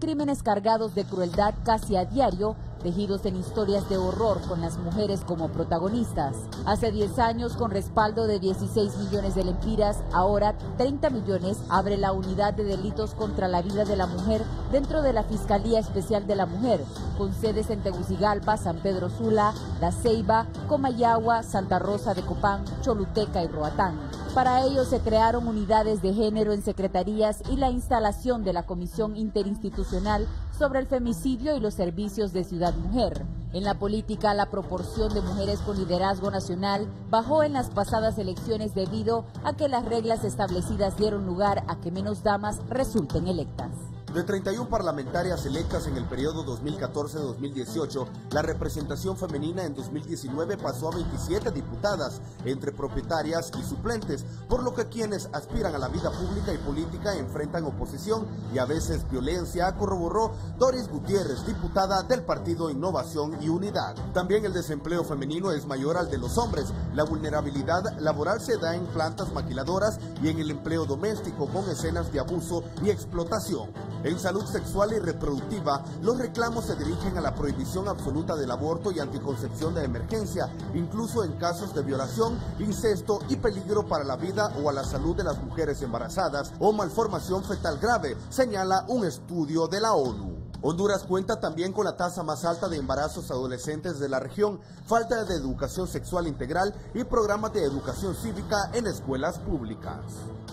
crímenes cargados de crueldad casi a diario, tejidos en historias de horror con las mujeres como protagonistas. Hace 10 años, con respaldo de 16 millones de lempiras, ahora 30 millones, abre la unidad de delitos contra la vida de la mujer dentro de la Fiscalía Especial de la Mujer, con sedes en Tegucigalpa, San Pedro Sula, La Ceiba, Comayagua, Santa Rosa de Copán, Choluteca y Roatán. Para ello se crearon unidades de género en secretarías y la instalación de la Comisión Interinstitucional sobre el Femicidio y los Servicios de Ciudad Mujer. En la política, la proporción de mujeres con liderazgo nacional bajó en las pasadas elecciones debido a que las reglas establecidas dieron lugar a que menos damas resulten electas. De 31 parlamentarias electas en el periodo 2014-2018, la representación femenina en 2019 pasó a 27 diputadas, entre propietarias y suplentes, por lo que quienes aspiran a la vida pública y política enfrentan oposición y a veces violencia, corroboró Doris Gutiérrez, diputada del Partido Innovación y Unidad. También el desempleo femenino es mayor al de los hombres. La vulnerabilidad laboral se da en plantas maquiladoras y en el empleo doméstico con escenas de abuso y explotación. En salud sexual y reproductiva, los reclamos se dirigen a la prohibición absoluta del aborto y anticoncepción de emergencia, incluso en casos de violación, incesto y peligro para la vida o a la salud de las mujeres embarazadas o malformación fetal grave, señala un estudio de la ONU. Honduras cuenta también con la tasa más alta de embarazos adolescentes de la región, falta de educación sexual integral y programas de educación cívica en escuelas públicas.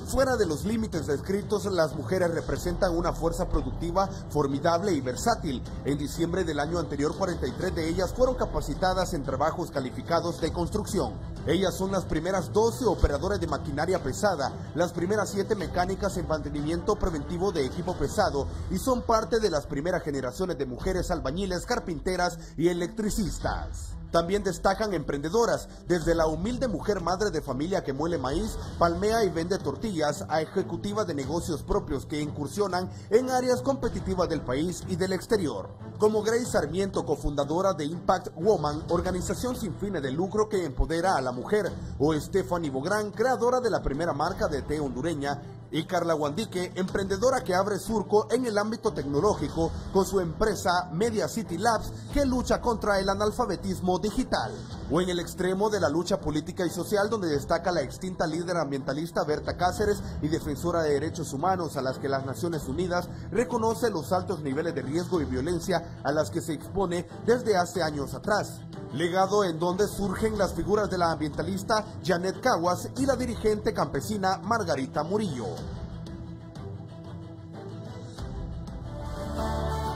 Fuera de los límites descritos, las mujeres representan una fuerza productiva formidable y versátil. En diciembre del año anterior, 43 de ellas fueron capacitadas en trabajos calificados de construcción. Ellas son las primeras 12 operadoras de maquinaria pesada, las primeras 7 mecánicas en mantenimiento preventivo de equipo pesado y son parte de las primeras generaciones de mujeres albañiles, carpinteras y electricistas. También destacan emprendedoras, desde la humilde mujer madre de familia que muele maíz, palmea y vende tortillas, a ejecutiva de negocios propios que incursionan en áreas competitivas del país y del exterior. Como Grace Sarmiento, cofundadora de Impact Woman, organización sin fines de lucro que empodera a la mujer, o Stephanie Bográn, creadora de la primera marca de té hondureña, y Carla Guandique, emprendedora que abre surco en el ámbito tecnológico con su empresa Media City Labs que lucha contra el analfabetismo digital. O en el extremo de la lucha política y social donde destaca la extinta líder ambientalista Berta Cáceres y defensora de derechos humanos a las que las Naciones Unidas reconoce los altos niveles de riesgo y violencia a las que se expone desde hace años atrás legado en donde surgen las figuras de la ambientalista Janet Caguas y la dirigente campesina Margarita Murillo.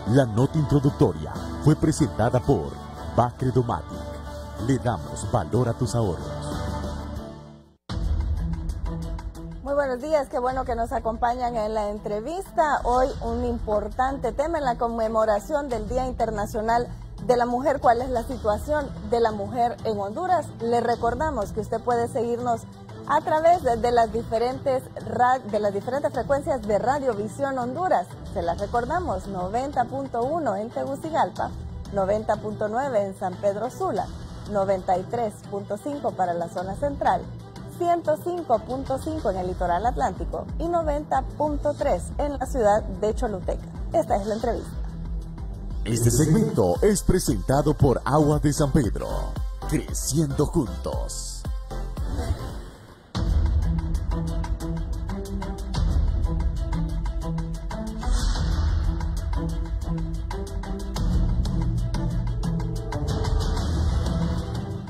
La nota introductoria fue presentada por Bacre Domatic. Le damos valor a tus ahorros. Muy buenos días, qué bueno que nos acompañan en la entrevista. Hoy un importante tema en la conmemoración del Día Internacional de la mujer, cuál es la situación de la mujer en Honduras. Le recordamos que usted puede seguirnos a través de, las diferentes de las diferentes frecuencias de Radiovisión Honduras. Se las recordamos, 90.1 en Tegucigalpa, 90.9 en San Pedro Sula, 93.5 para la zona central, 105.5 en el litoral atlántico y 90.3 en la ciudad de Choluteca. Esta es la entrevista. Este segmento es presentado por Agua de San Pedro, creciendo juntos.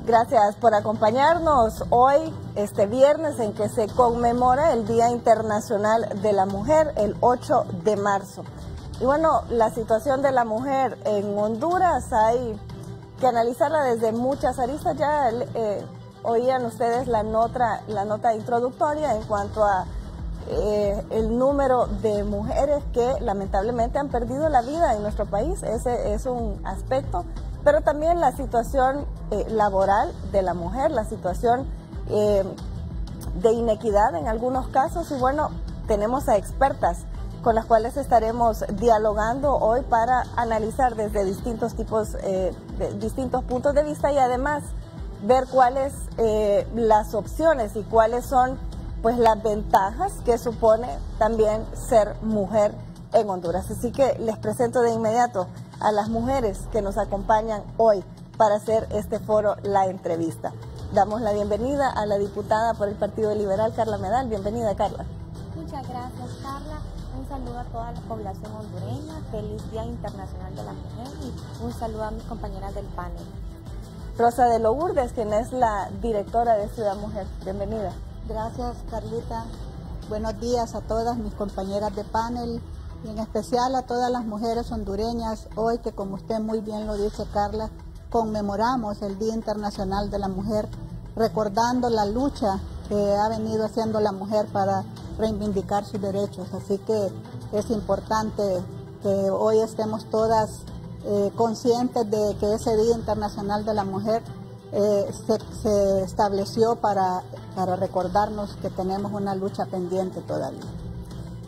Gracias por acompañarnos hoy, este viernes, en que se conmemora el Día Internacional de la Mujer, el 8 de marzo. Y bueno, la situación de la mujer en Honduras hay que analizarla desde muchas aristas. Ya eh, oían ustedes la nota, la nota introductoria en cuanto a eh, el número de mujeres que lamentablemente han perdido la vida en nuestro país. Ese es un aspecto. Pero también la situación eh, laboral de la mujer, la situación de inequidad en algunos casos. Y bueno, tenemos a expertas con las cuales estaremos dialogando hoy para analizar desde distintos tipos, eh, distintos puntos de vista y además ver cuáles eh, las opciones y cuáles son pues las ventajas que supone también ser mujer en Honduras. Así que les presento de inmediato a las mujeres que nos acompañan hoy para hacer este foro, la entrevista. Damos la bienvenida a la diputada por el Partido Liberal, Carla Medal. Bienvenida, Carla. Muchas gracias, Carla. Un saludo a toda la población hondureña. Feliz Día Internacional de la Mujer y un saludo a mis compañeras del panel. Rosa de Lourdes, quien es la directora de Ciudad Mujer. Bienvenida. Gracias, Carlita. Buenos días a todas mis compañeras de panel y en especial a todas las mujeres hondureñas hoy que como usted muy bien lo dice Carla, conmemoramos el Día Internacional de la Mujer, recordando la lucha que ha venido haciendo la mujer para reivindicar sus derechos. Así que es importante que hoy estemos todas eh, conscientes de que ese Día Internacional de la Mujer eh, se, estableció para, para recordarnos que tenemos una lucha pendiente todavía.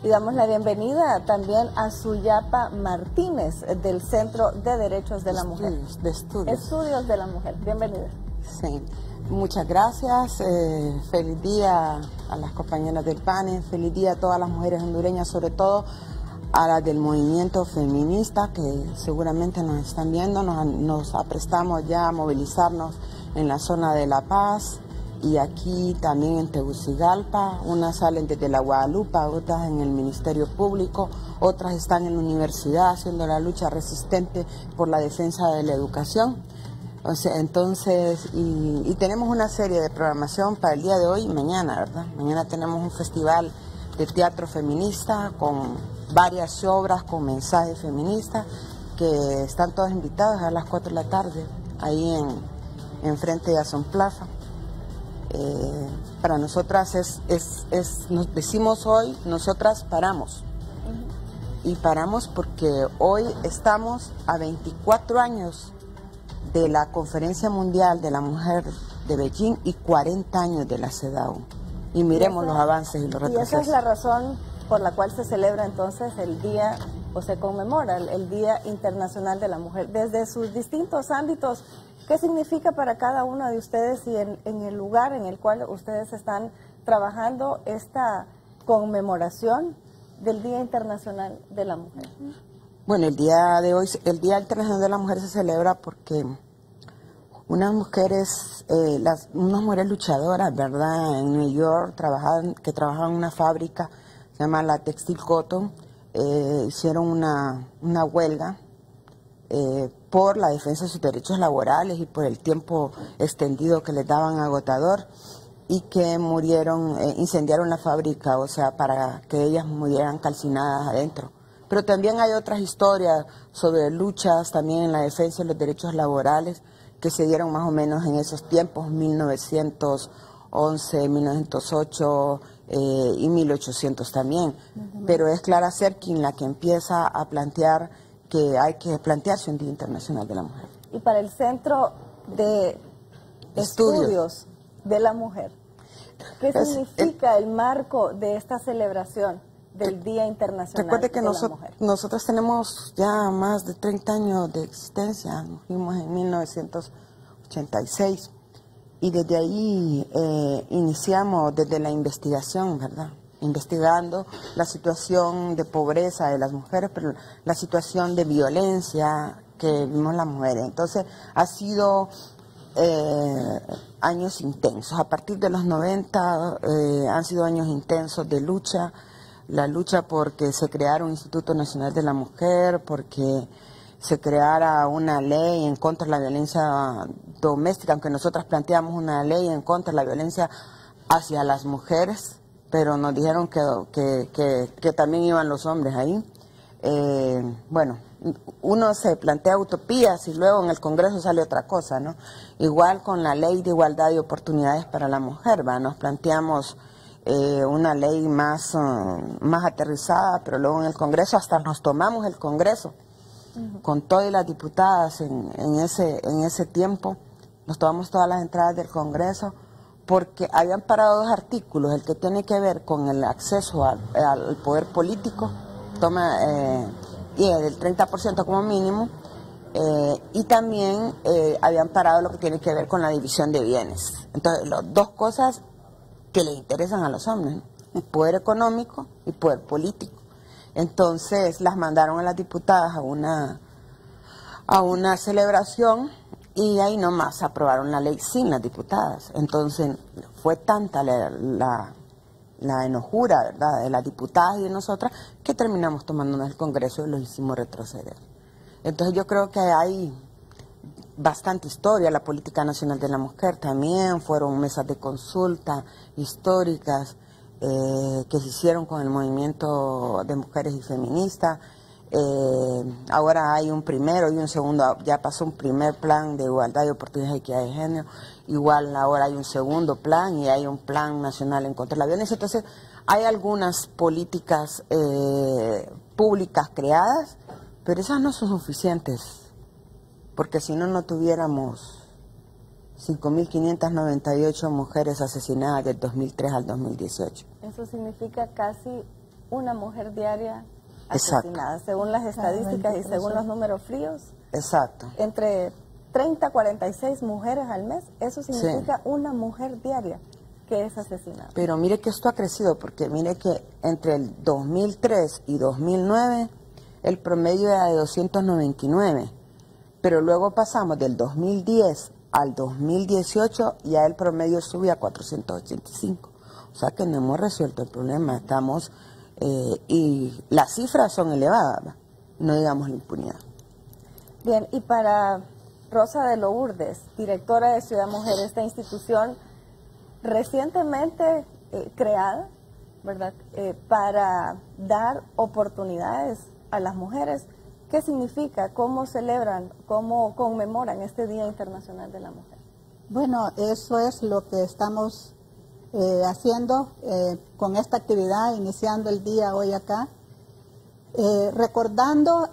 Y damos la bienvenida también a Suyapa Martínez del Centro de Derechos de la Mujer. de estudios. Estudios de la Mujer. Bienvenida. Sí, muchas gracias. Eh, feliz día a las compañeras del panel, feliz día a todas las mujeres hondureñas, sobre todo a las del movimiento feminista que seguramente nos están viendo. Nos, nos aprestamos ya a movilizarnos en la zona de La Paz, y aquí también en Tegucigalpa, unas salen desde la Guadalupe, otras en el Ministerio Público, otras están en la universidad haciendo la lucha resistente por la defensa de la educación. O sea, entonces, y, tenemos una serie de programación para el día de hoy y mañana, ¿verdad? Mañana tenemos un festival de teatro feminista con varias obras con mensajes feministas que están todas invitadas a las 4 de la tarde ahí en, en frente de Azon Plaza. Eh, para nosotras es, es, es, nos decimos hoy, nosotras paramos. Y paramos porque hoy estamos a 24 años de la Conferencia Mundial de la Mujer de Beijing y 40 años de la CEDAW. Y miremos los avances y los retrocesos. Y esa es la razón por la cual se celebra entonces el día o se conmemora el Día Internacional de la Mujer desde sus distintos ámbitos ¿Qué significa para cada uno de ustedes y en, el lugar en el cual ustedes están trabajando esta conmemoración del Día Internacional de la Mujer? Bueno, el día de hoy, el Día Internacional de la Mujer se celebra porque unas mujeres, eh, las, unas mujeres luchadoras, ¿verdad? En New York, trabajaban, que trabajaban en una fábrica, se llama la Textil Cotton, eh, hicieron una, una huelga eh, por la defensa de sus derechos laborales y por el tiempo extendido que les daban agotador y que murieron, eh, incendiaron la fábrica, o sea, para que ellas murieran calcinadas adentro. Pero también hay otras historias sobre luchas también en la defensa de los derechos laborales que se dieron más o menos en esos tiempos, 1911, 1908 eh, y 1800 también. Pero es Clara Serkin la que empieza a plantear que hay que plantearse un Día Internacional de la Mujer. Y para el Centro de Estudios, de la Mujer, ¿qué significa el, marco de esta celebración del Día Internacional Recuerde que de la Mujer? Nosotros tenemos ya más de 30 años de existencia, nos fuimos en 1986 y desde ahí eh, iniciamos desde la investigación, ¿verdad? investigando la situación de pobreza de las mujeres, pero la situación de violencia que vimos las mujeres. Entonces, ha sido eh, años intensos. A partir de los 90 eh, han sido años intensos de lucha, la lucha porque se creara un Instituto Nacional de la Mujer, porque se creara una ley en contra de la violencia doméstica, aunque nosotras planteamos una ley en contra de la violencia hacia las mujeres, pero nos dijeron que, que, también iban los hombres ahí. Eh, bueno, uno se plantea utopías y luego en el Congreso sale otra cosa, ¿no? Igual con la ley de igualdad de oportunidades para la mujer, ¿va? Nos planteamos eh, una ley más, uh, más aterrizada, pero luego en el Congreso hasta nos tomamos el Congreso con todas las diputadas en, en, ese, en ese tiempo, nos tomamos todas las entradas del Congreso porque habían parado dos artículos, el que tiene que ver con el acceso al, poder político, toma eh, y del 30% como mínimo, eh, y también eh, habían parado lo que tiene que ver con la división de bienes. Entonces, las dos cosas que le interesan a los hombres, poder económico y poder político. Entonces las mandaron a las diputadas a una, a una celebración y ahí nomás aprobaron la ley sin las diputadas. Entonces fue tanta la, la, enojura ¿verdad? de las diputadas y de nosotras que terminamos tomándonos el Congreso y lo hicimos retroceder. Entonces yo creo que hay bastante historia, la política nacional de la mujer también, fueron mesas de consulta históricas eh, que se hicieron con el movimiento de mujeres y feministas. Eh, ahora hay un primero y un segundo, ya pasó un primer plan de igualdad de oportunidades y equidad de género, igual ahora hay un segundo plan y hay un plan nacional en contra de la violencia. Entonces, hay algunas políticas eh, públicas creadas, pero esas no son suficientes, porque si no, no tuviéramos 5.598 mujeres asesinadas del 2003 al 2018. Eso significa casi una mujer diaria asesinadas, según las estadísticas y según los números fríos. Exacto. Entre 30 a 46 mujeres al mes, eso significa una mujer diaria que es asesinada. Pero mire que esto ha crecido, porque mire que entre el 2003 y 2009 el promedio era de 299, pero luego pasamos del 2010 al 2018 y ya el promedio sube a 485. O sea que no hemos resuelto el problema, estamos eh, y las cifras son elevadas, no digamos la impunidad. Bien, y para Rosa de Lourdes, directora de Ciudad Mujer, esta institución recientemente eh, creada, ¿verdad?, eh, para dar oportunidades a las mujeres. ¿Qué significa? ¿Cómo celebran, cómo conmemoran este Día Internacional de la Mujer? Bueno, eso es lo que estamos eh, haciendo eh, con esta actividad, iniciando el día hoy acá, eh, recordando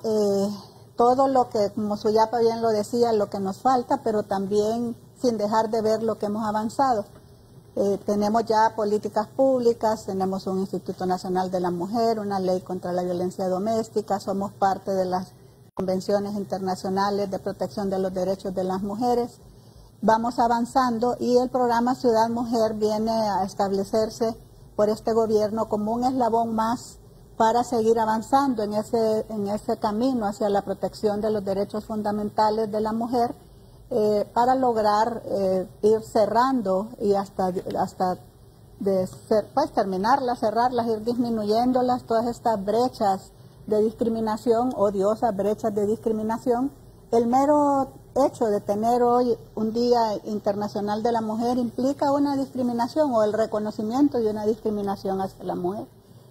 todo lo que, como Suyapa bien lo decía, lo que nos falta, pero también sin dejar de ver lo que hemos avanzado. Tenemos ya políticas públicas, tenemos un Instituto Nacional de la Mujer, una ley contra la violencia doméstica, somos parte de las convenciones internacionales de protección de los derechos de las mujeres. Vamos avanzando y el programa Ciudad Mujer viene a establecerse por este gobierno como un eslabón más para seguir avanzando en ese, en ese camino hacia la protección de los derechos fundamentales de la mujer eh, para lograr eh, ir cerrando y hasta, hasta de ser, pues, terminarlas, cerrarlas, ir disminuyéndolas, todas estas brechas de discriminación, odiosas brechas de discriminación. El mero hecho de tener hoy un Día Internacional de la Mujer implica una discriminación o el reconocimiento de una discriminación hacia la mujer,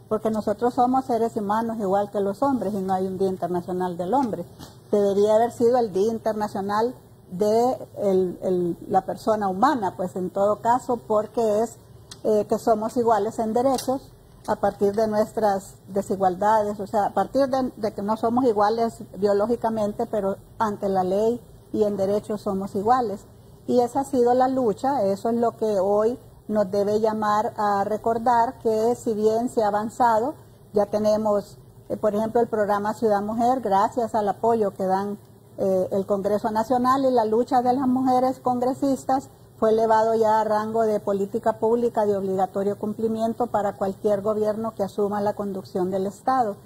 porque nosotros somos seres humanos igual que los hombres y no hay un Día Internacional del Hombre. Debería haber sido el Día Internacional de la persona humana, pues en todo caso, porque es eh, que somos iguales en derechos a partir de nuestras desigualdades, o sea, a partir de que no somos iguales biológicamente, pero ante la ley y en derechos somos iguales. Y esa ha sido la lucha, eso es lo que hoy nos debe llamar a recordar que si bien se ha avanzado, ya tenemos, eh, por ejemplo, el programa Ciudad Mujer, gracias al apoyo que dan eh, el Congreso Nacional y la lucha de las mujeres congresistas, fue elevado ya a rango de política pública de obligatorio cumplimiento para cualquier gobierno que asuma la conducción del Estado,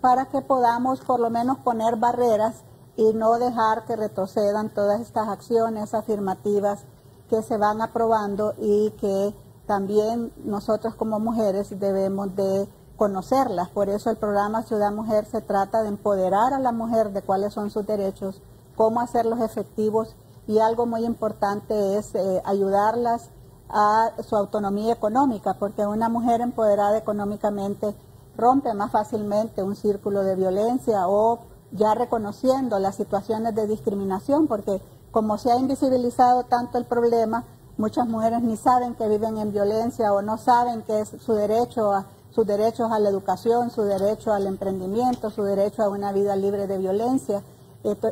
para que podamos por lo menos poner barreras y no dejar que retrocedan todas estas acciones afirmativas que se van aprobando y que también nosotros como mujeres debemos de conocerlas. Por eso el programa Ciudad Mujer se trata de empoderar a la mujer de cuáles son sus derechos, cómo hacerlos efectivos y algo muy importante es eh, ayudarlas a su autonomía económica, porque una mujer empoderada económicamente rompe más fácilmente un círculo de violencia o ya reconociendo las situaciones de discriminación, porque como se ha invisibilizado tanto el problema, muchas mujeres ni saben que viven en violencia o no saben que es su derecho a sus derechos a la educación, su derecho al emprendimiento, su derecho a una vida libre de violencia.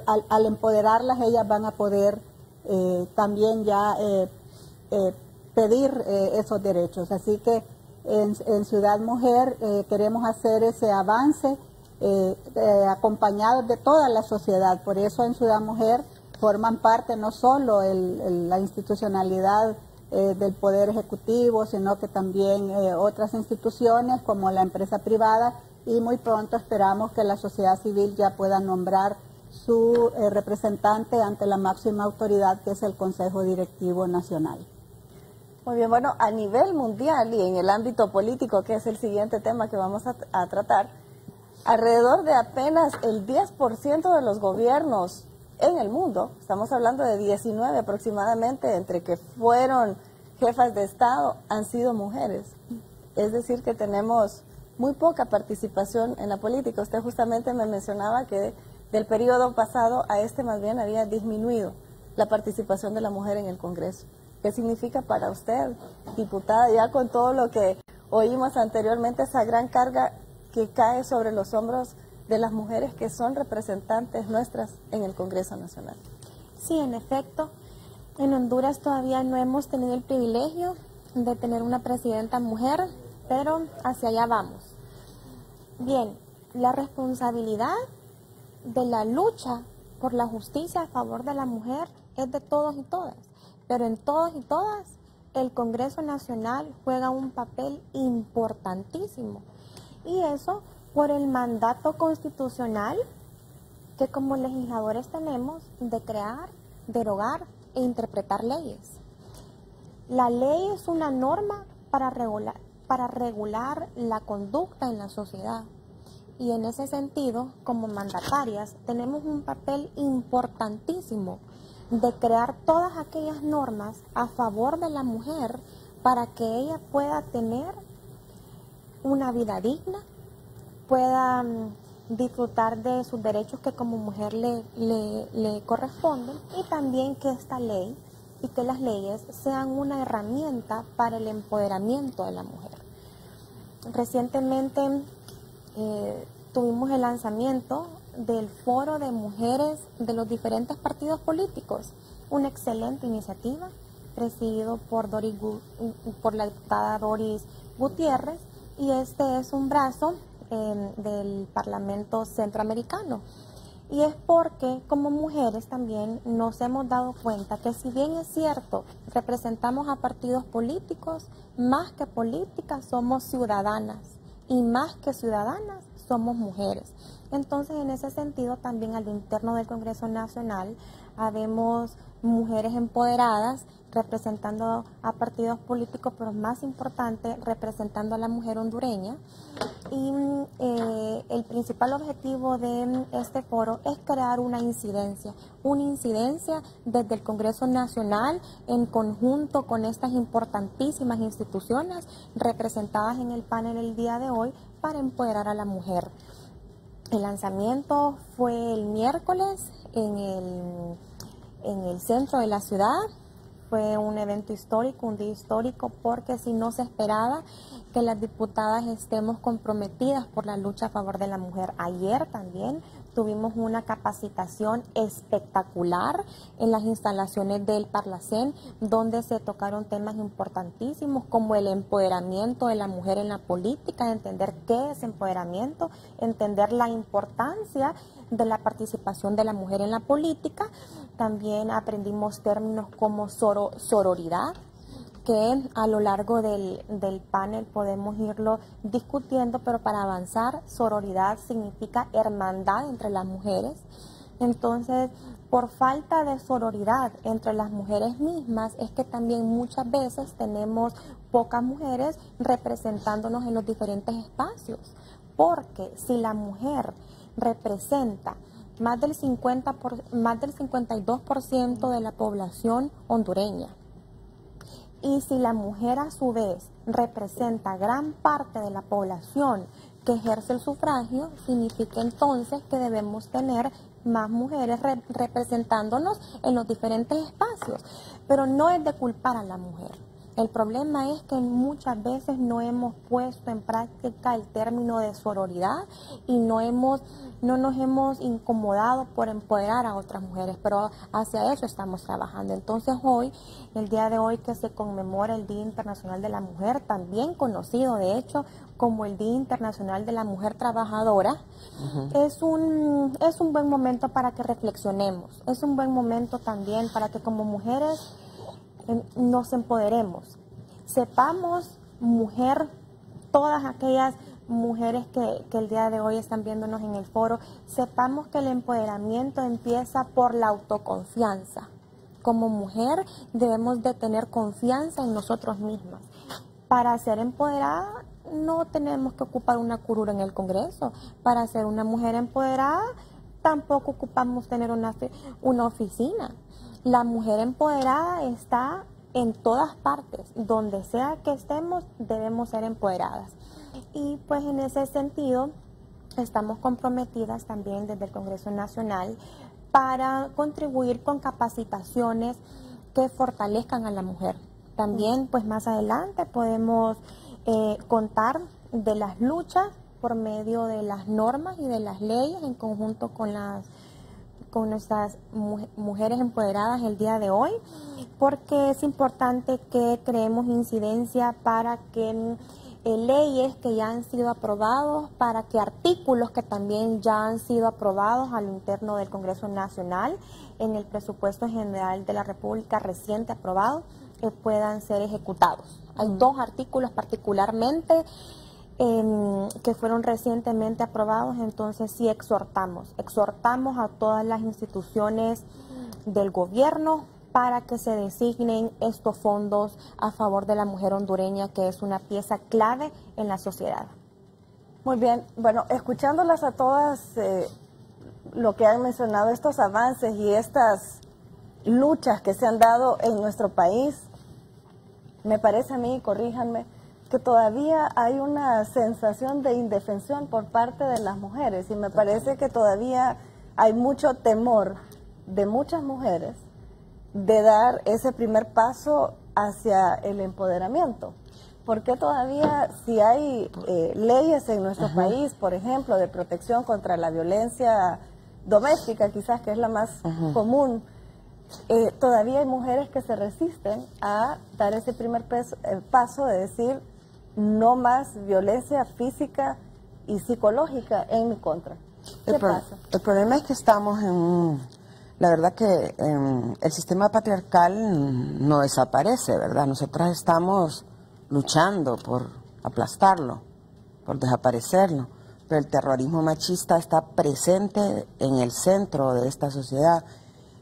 al, empoderarlas, ellas van a poder eh, también ya eh, eh, pedir esos derechos. Así que en Ciudad Mujer queremos hacer ese avance eh, eh, acompañados de toda la sociedad. Por eso en Ciudad Mujer forman parte no solo la institucionalidad eh, del Poder Ejecutivo, sino que también otras instituciones como la empresa privada y muy pronto esperamos que la sociedad civil ya pueda nombrar su eh, representante ante la máxima autoridad que es el Consejo Directivo Nacional. Muy bien, bueno, a nivel mundial y en el ámbito político, que es el siguiente tema que vamos a, a tratar, alrededor de apenas el 10% de los gobiernos en el mundo, estamos hablando de 19 aproximadamente, entre que fueron jefas de Estado, han sido mujeres. Es decir, que tenemos muy poca participación en la política. Usted justamente me mencionaba que del periodo pasado a este más bien había disminuido la participación de la mujer en el Congreso. ¿Qué significa para usted, diputada, ya con todo lo que oímos anteriormente, esa gran carga que cae sobre los hombros de las mujeres que son representantes nuestras en el Congreso Nacional? Sí, en efecto, en Honduras todavía no hemos tenido el privilegio de tener una presidenta mujer, pero hacia allá vamos. Bien, la responsabilidad de la lucha por la justicia a favor de la mujer es de todos y todas, pero en todos y todas el Congreso Nacional juega un papel importantísimo y eso por el mandato constitucional que como legisladores tenemos de crear, derogar e interpretar leyes. La ley es una norma para regular, para regular la conducta en la sociedad. Y en ese sentido, como mandatarias, tenemos un papel importantísimo de crear todas aquellas normas a favor de la mujer para que ella pueda tener una vida digna, pueda mm, disfrutar de sus derechos que como mujer le, le, corresponden y también que esta ley y que las leyes sean una herramienta para el empoderamiento de la mujer. Recientemente eh, tuvimos el lanzamiento del foro de mujeres de los diferentes partidos políticos, una excelente iniciativa presidido por, Doris, por la diputada Doris Gutiérrez y este es un brazo del Parlamento Centroamericano. Y es porque como mujeres también nos hemos dado cuenta que si bien es cierto, representamos a partidos políticos, más que políticas somos ciudadanas y más que ciudadanas somos mujeres. Entonces, en ese sentido, también al interno del Congreso Nacional habemos mujeres empoderadas representando a partidos políticos, pero más importante, representando a la mujer hondureña. Y eh, el principal objetivo de este foro es crear una incidencia, una incidencia desde el Congreso Nacional en conjunto con estas importantísimas instituciones representadas en el panel el día de hoy para empoderar a la mujer. El lanzamiento fue el miércoles en el, en el centro de la ciudad. Fue un evento histórico, un día histórico, porque si no se esperaba que las diputadas estemos comprometidas por la lucha a favor de la mujer. Ayer también tuvimos una capacitación espectacular en las instalaciones del Parlacén, donde se tocaron temas importantísimos como el empoderamiento de la mujer en la política, entender qué es empoderamiento, entender la importancia de la participación de la mujer en la política. También aprendimos términos como sororidad, que a lo largo del, panel podemos irlo discutiendo, pero para avanzar, sororidad significa hermandad entre las mujeres. Entonces, por falta de sororidad entre las mujeres mismas, es que también muchas veces tenemos pocas mujeres representándonos en los diferentes espacios. Porque si la mujer representa más del, 50 más del 52% de la población hondureña, y si la mujer a su vez representa gran parte de la población que ejerce el sufragio, significa entonces que debemos tener más mujeres representándonos en los diferentes espacios. Pero no es de culpar a la mujer. El problema es que muchas veces no hemos puesto en práctica el término de sororidad y no hemos no nos hemos incomodado por empoderar a otras mujeres, pero hacia eso estamos trabajando. Entonces hoy, el día de hoy que se conmemora el Día Internacional de la Mujer, también conocido de hecho como el Día Internacional de la Mujer Trabajadora, es, un, es un buen momento para que reflexionemos, es un buen momento también para que como mujeres nos empoderemos, sepamos, mujer, todas aquellas mujeres que, que, el día de hoy están viéndonos en el foro, sepamos que el empoderamiento empieza por la autoconfianza. Como mujer debemos de tener confianza en nosotros mismas. Para ser empoderada no tenemos que ocupar una curura en el Congreso. Para ser una mujer empoderada tampoco ocupamos tener una, una oficina. La mujer empoderada está en todas partes, donde sea que estemos, debemos ser empoderadas. Y pues en ese sentido, estamos comprometidas también desde el Congreso Nacional para contribuir con capacitaciones que fortalezcan a la mujer. También, pues más adelante podemos eh, contar de las luchas por medio de las normas y de las leyes en conjunto con las con nuestras mujeres empoderadas el día de hoy, porque es importante que creemos incidencia para que eh, leyes que ya han sido aprobados, para que artículos que también ya han sido aprobados al interno del Congreso Nacional en el presupuesto general de la República reciente aprobado, eh, puedan ser ejecutados. Hay dos artículos particularmente que fueron recientemente aprobados, entonces sí exhortamos, exhortamos a todas las instituciones del gobierno para que se designen estos fondos a favor de la mujer hondureña, que es una pieza clave en la sociedad. Muy bien, bueno, escuchándolas a todas, eh, lo que han mencionado, estos avances y estas luchas que se han dado en nuestro país, me parece a mí, corríjanme, que todavía hay una sensación de indefensión por parte de las mujeres. Y me parece que todavía hay mucho temor de muchas mujeres de dar ese primer paso hacia el empoderamiento. Porque todavía si hay eh, leyes en nuestro país, por ejemplo, de protección contra la violencia doméstica, quizás que es la más común, eh, todavía hay mujeres que se resisten a dar ese primer eh, paso de decir, no más violencia física y psicológica en mi contra. ¿Qué el pasa? El problema es que estamos en, la verdad que el sistema patriarcal no desaparece, ¿verdad? Nosotras estamos luchando por aplastarlo, por desaparecerlo, pero el terrorismo machista está presente en el centro de esta sociedad.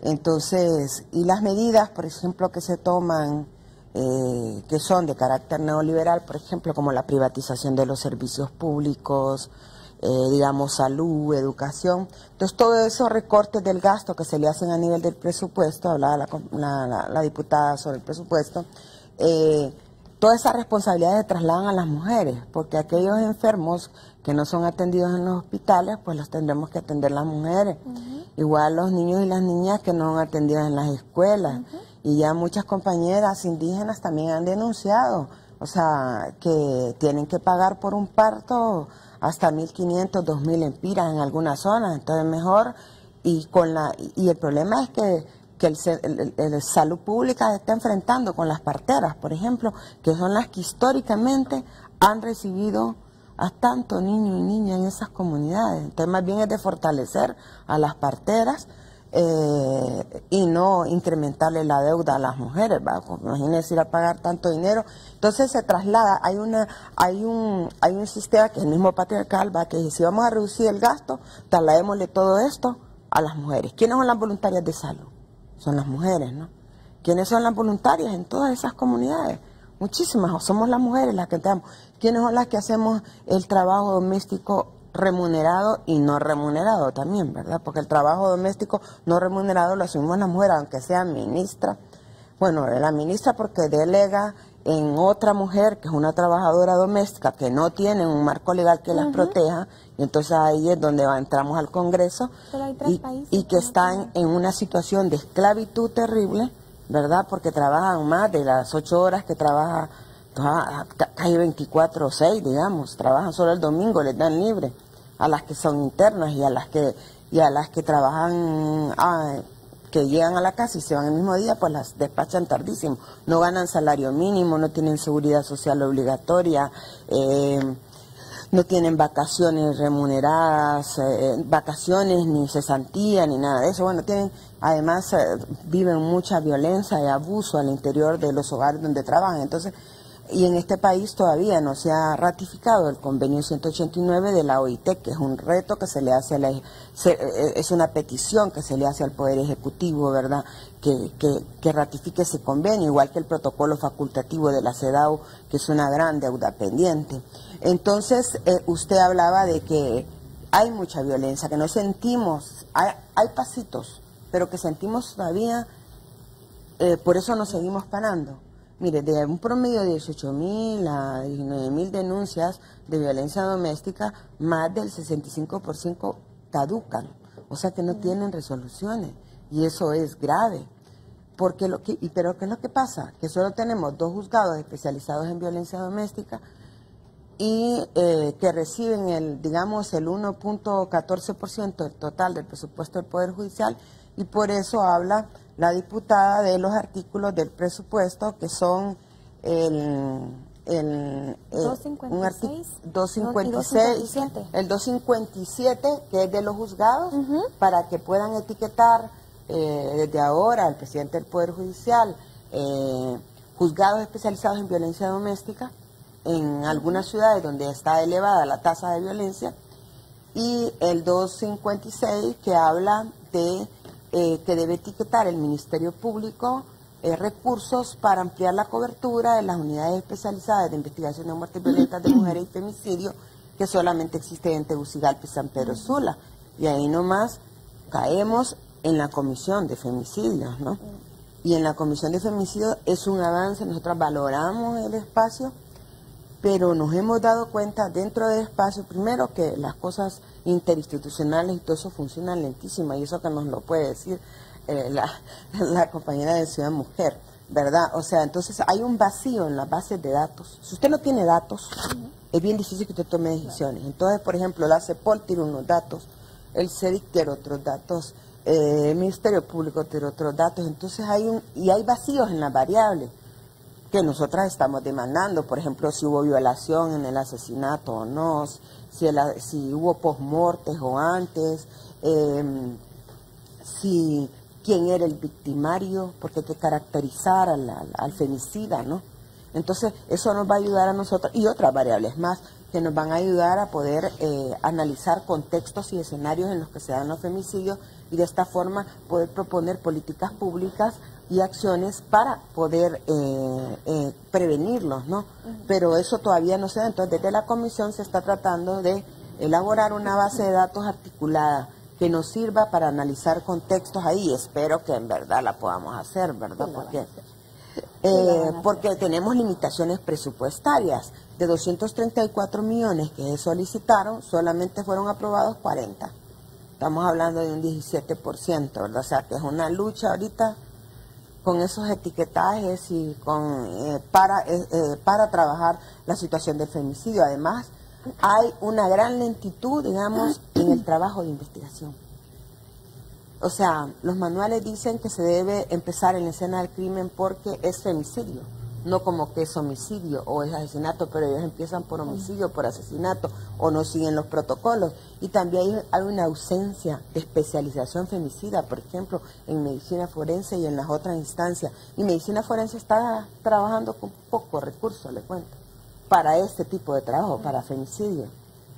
Entonces, y las medidas, por ejemplo, que se toman eh, que son de carácter neoliberal, por ejemplo, como la privatización de los servicios públicos, eh, digamos, salud, educación. Entonces, todos esos recortes del gasto que se le hacen a nivel del presupuesto, hablaba la, la, diputada sobre el presupuesto, eh, todas esas responsabilidades se trasladan a las mujeres, porque aquellos enfermos que no son atendidos en los hospitales, pues los tendremos que atender las mujeres. Igual los niños y las niñas que no son atendidos en las escuelas. Y ya muchas compañeras indígenas también han denunciado, o sea, que tienen que pagar por un parto hasta 1.500, 2.000 empiras en algunas zonas, entonces mejor. Y, con la, y el problema es que, que el, salud pública está enfrentando con las parteras, por ejemplo, que son las que históricamente han recibido a tanto niño y niña en esas comunidades. Entonces más bien es de fortalecer a las parteras eh, y no incrementarle la deuda a las mujeres, ¿va? Pues, imagínense ir a pagar tanto dinero. Entonces se traslada, hay una, hay un, hay un sistema que es el mismo patriarcal, va, que si vamos a reducir el gasto, trasladémosle todo esto a las mujeres. ¿Quiénes son las voluntarias de salud? Son las mujeres, ¿no? ¿Quiénes son las voluntarias en todas esas comunidades? Muchísimas, somos las mujeres las que tenemos. ¿Quiénes son las que hacemos el trabajo doméstico remunerado y no remunerado también, ¿verdad? Porque el trabajo doméstico no remunerado lo asumimos las mujeres, aunque sea ministra. Bueno, la ministra porque delega en otra mujer que es una trabajadora doméstica que no tiene un marco legal que las proteja y entonces ahí es donde entramos al Congreso y, y, que están en una situación de esclavitud terrible, ¿verdad? Porque trabajan más de las ocho horas que trabaja casi 24 o 6, digamos, trabajan solo el domingo, les dan libre a las que son internas y a las que y a las que trabajan ah, que llegan a la casa y se van el mismo día, pues las despachan tardísimo. No ganan salario mínimo, no tienen seguridad social obligatoria, eh, no tienen vacaciones remuneradas, eh, vacaciones ni cesantía ni nada de eso. Bueno, tienen, además eh, viven mucha violencia y abuso al interior de los hogares donde trabajan. Entonces, y en este país todavía no se ha ratificado el convenio 189 de la OIT, que es un reto que se le hace a la, eh, es una petición que se le hace al Poder Ejecutivo, ¿verdad? Que, que, ratifique ese convenio, igual que el protocolo facultativo de la CEDAW, que es una gran deuda pendiente. Entonces, eh, usted hablaba de que hay mucha violencia, que no sentimos, hay, hay pasitos, pero que sentimos todavía, eh, por eso nos seguimos parando. Mire, de un promedio de 18.000 a 19.000 denuncias de violencia doméstica, más del 65% caducan, o sea que no tienen resoluciones y eso es grave. Porque lo que, pero ¿qué es lo que pasa? Que solo tenemos dos juzgados especializados en violencia doméstica y eh, que reciben el, digamos, el 1.14% del total del presupuesto del Poder Judicial y por eso habla la diputada de los artículos del presupuesto que son el, el, 256, 256 el 257 que es de los juzgados para que puedan etiquetar eh, desde ahora al presidente del Poder Judicial eh, juzgados especializados en violencia doméstica en algunas ciudades donde está elevada la tasa de violencia y el 256 que habla de eh, que debe etiquetar el Ministerio Público eh, recursos para ampliar la cobertura de las unidades especializadas de investigación de muertes violentas de mujeres y femicidio que solamente existe en Tegucigalpa y San Pedro Sula. Y ahí nomás caemos en la comisión de femicidios, ¿no? Y en la comisión de femicidios es un avance, nosotros valoramos el espacio, pero nos hemos dado cuenta dentro del espacio, primero que las cosas interinstitucionales y todo eso funciona lentísima y eso que nos lo puede decir eh, la, compañera de Ciudad Mujer, ¿verdad? O sea, entonces hay un vacío en las bases de datos. Si usted no tiene datos, es bien difícil que usted tome decisiones. Entonces, por ejemplo, la CEPOL tiene unos datos, el CEDIC tiene otros datos, eh, el Ministerio Público tiene otros datos, entonces hay un, y hay vacíos en las variables que nosotras estamos demandando, por ejemplo, si hubo violación en el asesinato o no, si, si hubo posmortes o antes, em, si quién era el victimario, porque hay que caracterizar al, al, femicida, ¿no? Entonces, eso nos va a ayudar a nosotros, y otras variables más, que nos van a ayudar a poder eh, analizar contextos y escenarios en los que se dan los femicidios y de esta forma poder proponer políticas públicas y acciones para poder eh, eh, prevenirlos, ¿no? Pero eso todavía no se da. Entonces, desde la comisión se está tratando de elaborar una base de datos articulada que nos sirva para analizar contextos ahí. Espero que en verdad la podamos hacer, ¿verdad? Porque, eh, porque tenemos limitaciones presupuestarias. De 234 millones que se solicitaron, solamente fueron aprobados 40. Estamos hablando de un 17%, ¿verdad? O sea, que es una lucha ahorita con esos etiquetajes y con eh, para eh, eh, para trabajar la situación del femicidio. Además, hay una gran lentitud, digamos, en el trabajo de investigación. O sea, los manuales dicen que se debe empezar en la escena del crimen porque es femicidio no como que es homicidio o es asesinato, pero ellos empiezan por homicidio, por asesinato o no siguen los protocolos. Y también hay, una ausencia de especialización femicida, por ejemplo, en medicina forense y en las otras instancias. Y medicina forense está trabajando con poco recurso, le cuento, para este tipo de trabajo, para femicidio.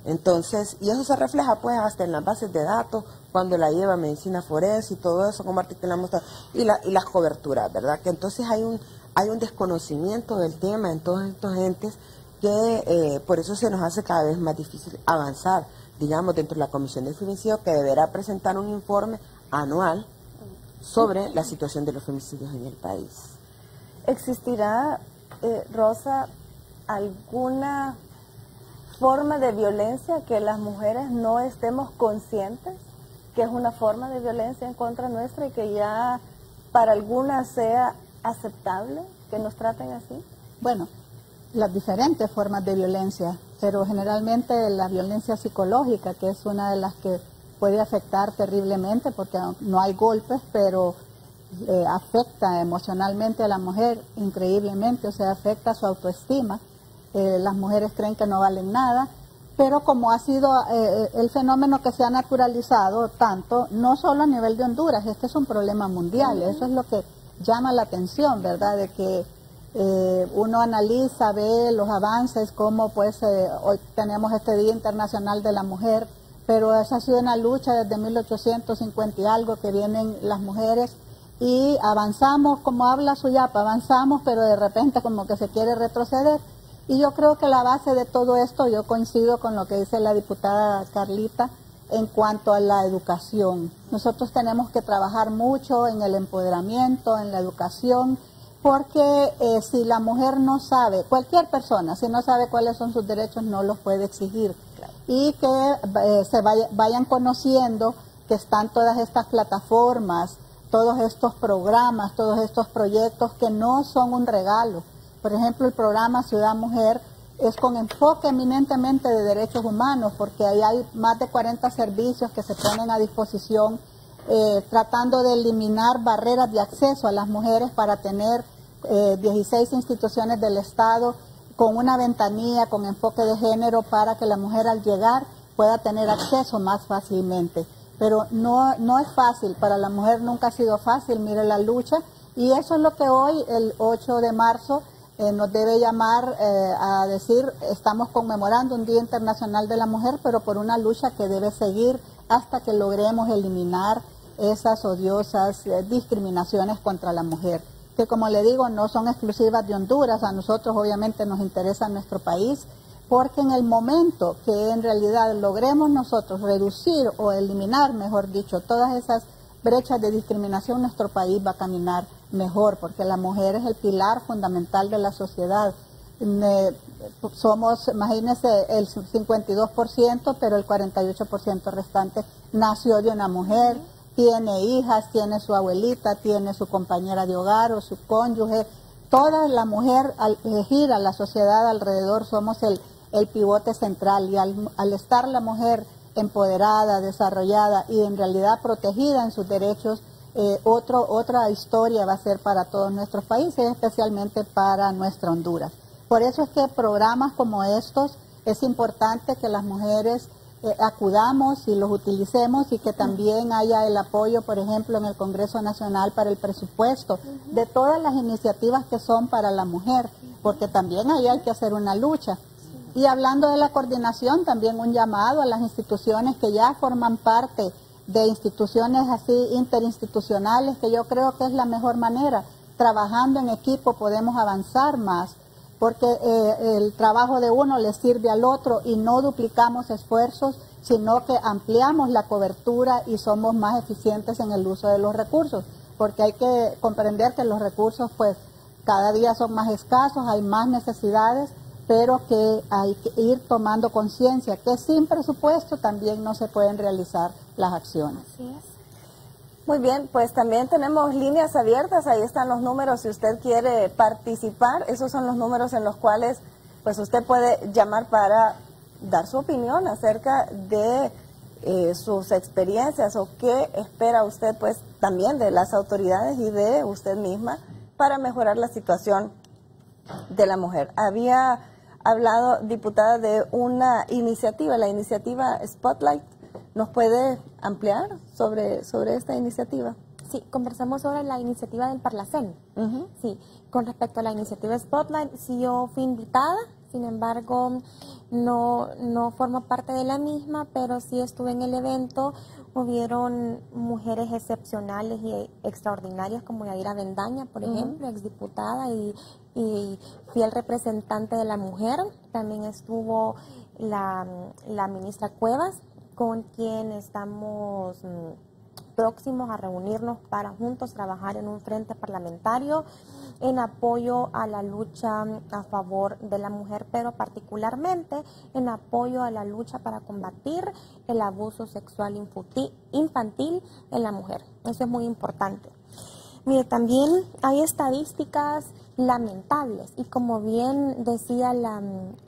Entonces, y eso se refleja pues hasta en las bases de datos, cuando la lleva medicina forense y todo eso, como articulamos, y, la, y las coberturas, ¿verdad? Que entonces hay un, hay un desconocimiento del tema en todos estos entes que eh, por eso se nos hace cada vez más difícil avanzar, digamos, dentro de la Comisión de Femicidio, que deberá presentar un informe anual sobre la situación de los femicidios en el país. ¿Existirá, eh, Rosa, alguna forma de violencia que las mujeres no estemos conscientes que es una forma de violencia en contra nuestra y que ya para algunas sea aceptable que nos traten así? Bueno, las diferentes formas de violencia, pero generalmente la violencia psicológica, que es una de las que puede afectar terriblemente porque no hay golpes, pero eh, afecta emocionalmente a la mujer increíblemente, o sea, afecta su autoestima. Eh, las mujeres creen que no valen nada, pero como ha sido eh, el fenómeno que se ha naturalizado tanto, no solo a nivel de Honduras, este es un problema mundial, eso es lo que llama la atención, ¿verdad? De que eh, uno analiza, ve los avances, como pues eh, hoy tenemos este Día Internacional de la Mujer, pero esa ha sido una lucha desde 1850 y algo que vienen las mujeres y avanzamos, como habla Suyapa, avanzamos, pero de repente como que se quiere retroceder. Y yo creo que la base de todo esto, yo coincido con lo que dice la diputada Carlita en cuanto a la educación. Nosotros tenemos que trabajar mucho en el empoderamiento, en la educación, porque eh, si la mujer no sabe, cualquier persona, si no sabe cuáles son sus derechos, no los puede exigir. Y que eh, se vayan conociendo que están todas estas plataformas, todos estos programas, todos estos proyectos que no son un regalo. Por ejemplo, el programa Ciudad Mujer es con enfoque eminentemente de derechos humanos, porque ahí hay más de 40 servicios que se ponen a disposición eh, tratando de eliminar barreras de acceso a las mujeres para tener 16 eh, instituciones del Estado con una ventanilla con enfoque de género para que la mujer al llegar pueda tener acceso más fácilmente. Pero no, no es fácil, para la mujer nunca ha sido fácil, mire la lucha, y eso es lo que hoy, el 8 de marzo, eh, nos debe llamar eh, a decir, estamos conmemorando un Día Internacional de la Mujer, pero por una lucha que debe seguir hasta que logremos eliminar esas odiosas eh, discriminaciones contra la mujer, que como le digo, no son exclusivas de Honduras, a nosotros obviamente nos interesa nuestro país, porque en el momento que en realidad logremos nosotros reducir o eliminar, mejor dicho, todas esas brechas de discriminación, nuestro país va a caminar mejor, porque la mujer es el pilar fundamental de la sociedad. somos, imagínense, el 52%, pero el 48% restante nació de una mujer, tiene hijas, tiene su abuelita, tiene su compañera de hogar o su cónyuge. Toda la mujer al, gira la sociedad alrededor, somos el el pivote central y al, estar la mujer empoderada, desarrollada y en realidad protegida en sus derechos, eh, otro, otra historia va a ser para todos nuestros países, especialmente para nuestra Honduras. Por eso es que programas como estos es importante que las mujeres eh, acudamos y los utilicemos y que también haya el apoyo, por ejemplo, en el Congreso Nacional para el presupuesto de todas las iniciativas que son para la mujer, porque también ahí hay que hacer una lucha. Y hablando de la coordinación, también un llamado a las instituciones que ya forman parte de instituciones así interinstitucionales, que yo creo que es la mejor manera. Trabajando en equipo podemos avanzar más, porque eh, el trabajo de uno le sirve al otro y no duplicamos esfuerzos, sino que ampliamos la cobertura y somos más eficientes en el uso de los recursos, porque hay que comprender que los recursos pues cada día son más escasos, hay más necesidades pero que hay que ir tomando conciencia que sin presupuesto también no se pueden realizar las acciones. Muy bien, pues también tenemos líneas abiertas, ahí están los números si usted quiere participar, esos son los números en los cuales pues usted puede llamar para dar su opinión acerca de eh, sus experiencias o qué espera usted pues también de las autoridades y de usted misma para mejorar la situación de la mujer. Había hablado, diputada, de una iniciativa, la iniciativa Spotlight. ¿Nos puede ampliar sobre, sobre esta iniciativa? Sí, conversamos sobre la iniciativa del Parlacén. Sí, con respecto a la iniciativa Spotlight, sí yo fui invitada, sin embargo, no, no formo parte de la misma, pero sí estuve en el evento. Hubieron mujeres excepcionales y extraordinarias como Yadira Vendaña, por ejemplo, exdiputada y, y fiel representante de la mujer. También estuvo la, la ministra Cuevas, con quien estamos mm, próximos a reunirnos para juntos trabajar en un frente parlamentario en apoyo a la lucha a favor de la mujer, pero particularmente en apoyo a la lucha para combatir el abuso sexual infantil en la mujer. Eso es muy importante. Mire, también hay estadísticas lamentables y como bien decía la,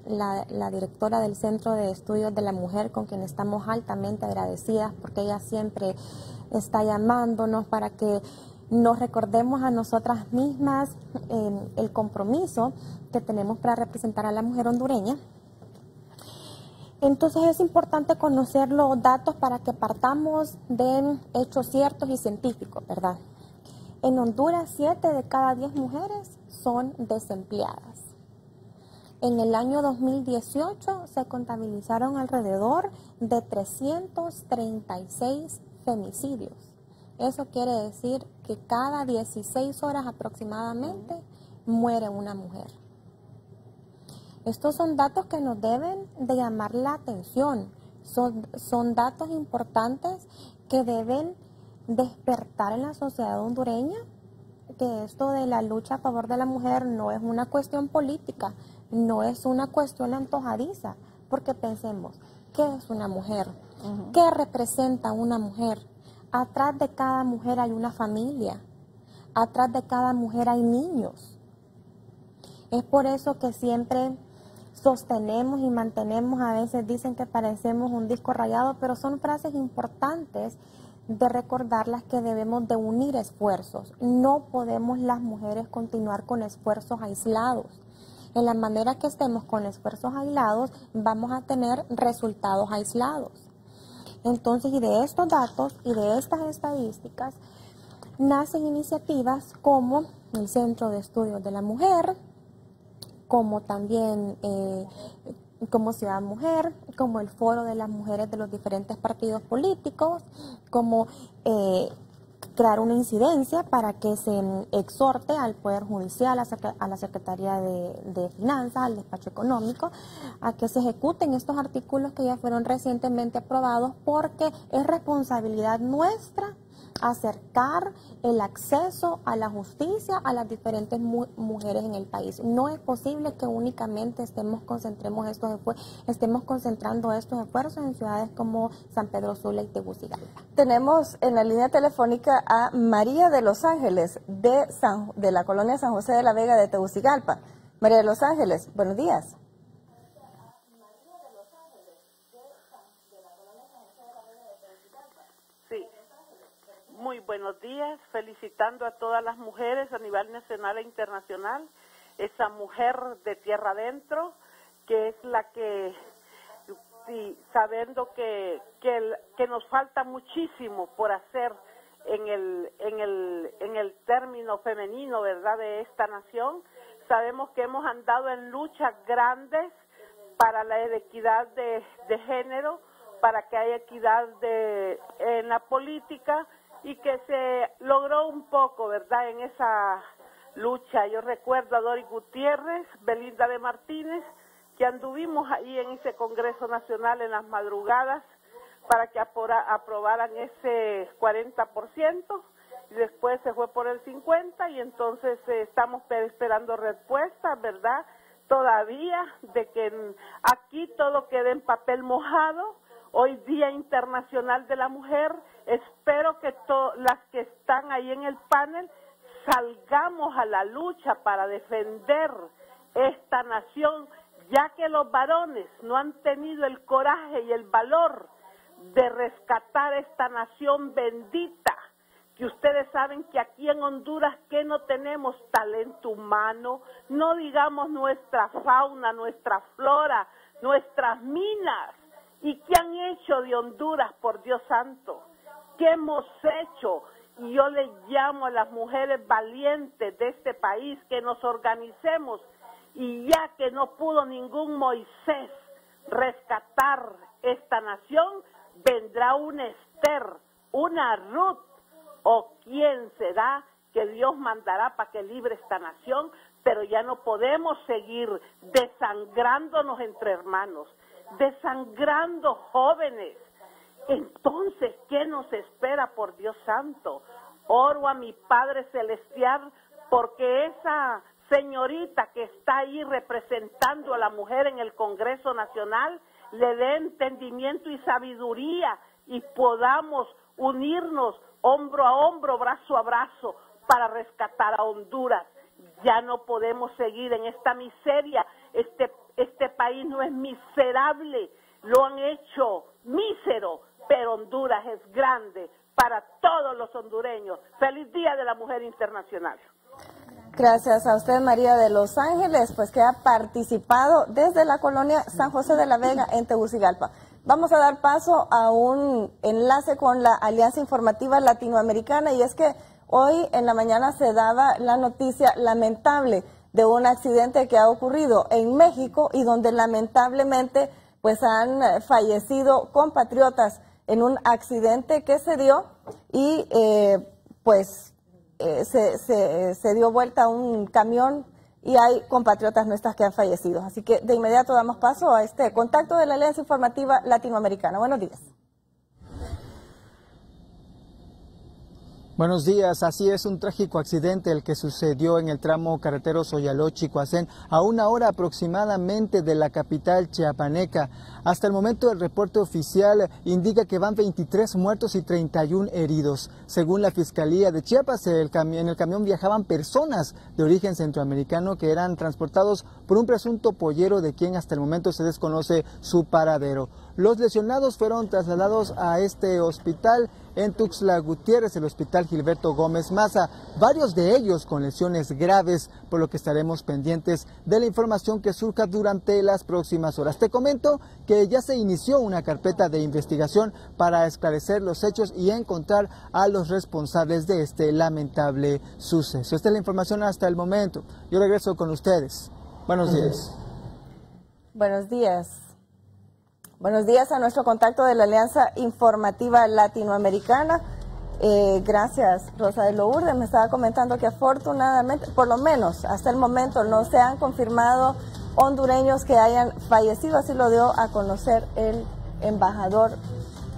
la, directora del Centro de Estudios de la Mujer, con quien estamos altamente agradecidas porque ella siempre está llamándonos para que nos recordemos a nosotras mismas em, el compromiso que tenemos para representar a la mujer hondureña. Entonces es importante conocer los datos para que partamos de hechos ciertos y científicos, ¿verdad? En Honduras, 7 de cada 10 mujeres son desempleadas. En el año 2018 se contabilizaron alrededor de 336 femicidios. Eso quiere decir que cada 16 horas aproximadamente muere una mujer. Estos son datos que nos deben de llamar la atención. Son, son datos importantes que deben despertar en la sociedad hondureña que esto de la lucha a favor de la mujer no es una cuestión política, no es una cuestión antojadiza, porque pensemos, ¿qué es una mujer? ¿Qué representa una mujer? Atrás de cada mujer hay una familia, atrás de cada mujer hay niños. Es por eso que siempre sostenemos y mantenemos, a veces dicen que parecemos un disco rayado, pero son frases importantes de recordarlas que debemos de unir esfuerzos. No podemos las mujeres continuar con esfuerzos aislados. En la manera que estemos con esfuerzos aislados, vamos a tener resultados aislados. Entonces, y de estos datos y de estas estadísticas, nacen iniciativas como el Centro de Estudios de la Mujer, como también eh, como Ciudad Mujer, como el Foro de las Mujeres de los diferentes partidos políticos, como eh, crear una incidencia para que se exhorte al Poder Judicial, a la Secretaría de, de, Finanzas, al Despacho Económico, a que se ejecuten estos artículos que ya fueron recientemente aprobados porque es responsabilidad nuestra acercar el acceso a la justicia a las diferentes mujeres en el país. No es posible que únicamente estemos concentremos estos estemos concentrando estos esfuerzos en ciudades como San Pedro Sula y Tegucigalpa. Tenemos en la línea telefónica a María de Los Ángeles de de la colonia San José de la Vega de Tegucigalpa. María de Los Ángeles, buenos días. muy buenos días, felicitando a todas las mujeres a nivel nacional e internacional, esa mujer de tierra adentro, que es la que, sabiendo que, que, nos falta muchísimo por hacer en el, en, el, en el término femenino, ¿verdad?, de esta nación, sabemos que hemos andado en luchas grandes para la equidad de, de género, para que haya equidad de, en la política, y que se logró un poco, ¿verdad?, en esa lucha. Yo recuerdo a Dori Gutiérrez, Belinda de Martínez, que anduvimos ahí en ese Congreso Nacional en las madrugadas para que aprobaran ese 40% y después se fue por el 50% y entonces eh, estamos esperando respuestas, ¿verdad? Todavía de que aquí todo quede en papel mojado hoy Día Internacional de la Mujer. Espero que las que están ahí en el panel salgamos a la lucha para defender esta nación, ya que los varones no han tenido el coraje y el valor de rescatar esta nación bendita, que ustedes saben que aquí en Honduras que no tenemos talento humano, no digamos nuestra fauna, nuestra flora, nuestras minas, ¿Y qué han hecho de Honduras, por Dios santo? ¿Qué hemos hecho? Y yo le llamo a las mujeres valientes de este país que nos organicemos y ya que no pudo ningún Moisés rescatar esta nación, vendrá un Esther, una Ruth o quién será que Dios mandará para que libre esta nación, pero ya no podemos seguir desangrándonos entre hermanos desangrando jóvenes. Entonces, ¿qué nos espera por Dios Santo? Oro a mi Padre Celestial porque esa señorita que está ahí representando a la mujer en el Congreso Nacional le dé entendimiento y sabiduría y podamos unirnos hombro a hombro, brazo a brazo para rescatar a Honduras. Ya no podemos seguir en esta miseria. Este este país no es miserable, lo han hecho mísero, pero Honduras es grande para todos los hondureños. Feliz Día de la Mujer Internacional. Gracias a usted, María de Los Ángeles, pues que ha participado desde la colonia San José de la Vega en Tegucigalpa. Vamos a dar paso a un enlace con la Alianza Informativa Latinoamericana y es que Hoy en la mañana se daba la noticia lamentable de un accidente que ha ocurrido en México y donde lamentablemente pues han fallecido compatriotas en un accidente que se dio y eh, pues eh, se, se, se dio vuelta un camión y hay compatriotas nuestras que han fallecido. Así que de inmediato damos paso a este contacto de la Alianza Informativa Latinoamericana. Buenos días. Buenos días, así es un trágico accidente el que sucedió en el tramo carretero Soyaló-Chicoacén a una hora aproximadamente de la capital chiapaneca. Hasta el momento el reporte oficial indica que van 23 muertos y 31 heridos. Según la Fiscalía de Chiapas, en el camión viajaban personas de origen centroamericano que eran transportados por un presunto pollero de quien hasta el momento se desconoce su paradero. Los lesionados fueron trasladados a este hospital en Tuxtla Gutiérrez, el Hospital Gilberto Gómez Maza, varios de ellos con lesiones graves, por lo que estaremos pendientes de la información que surja durante las próximas horas. Te comento que ya se inició una carpeta de investigación para esclarecer los hechos y encontrar a los responsables de este lamentable suceso. Esta es la información hasta el momento. Yo regreso con ustedes. Buenos días. Buenos días. Buenos días a nuestro contacto de la Alianza Informativa Latinoamericana. Eh, gracias, Rosa de Lourdes. Me estaba comentando que afortunadamente, por lo menos hasta el momento, no se han confirmado hondureños que hayan fallecido. Así lo dio a conocer el embajador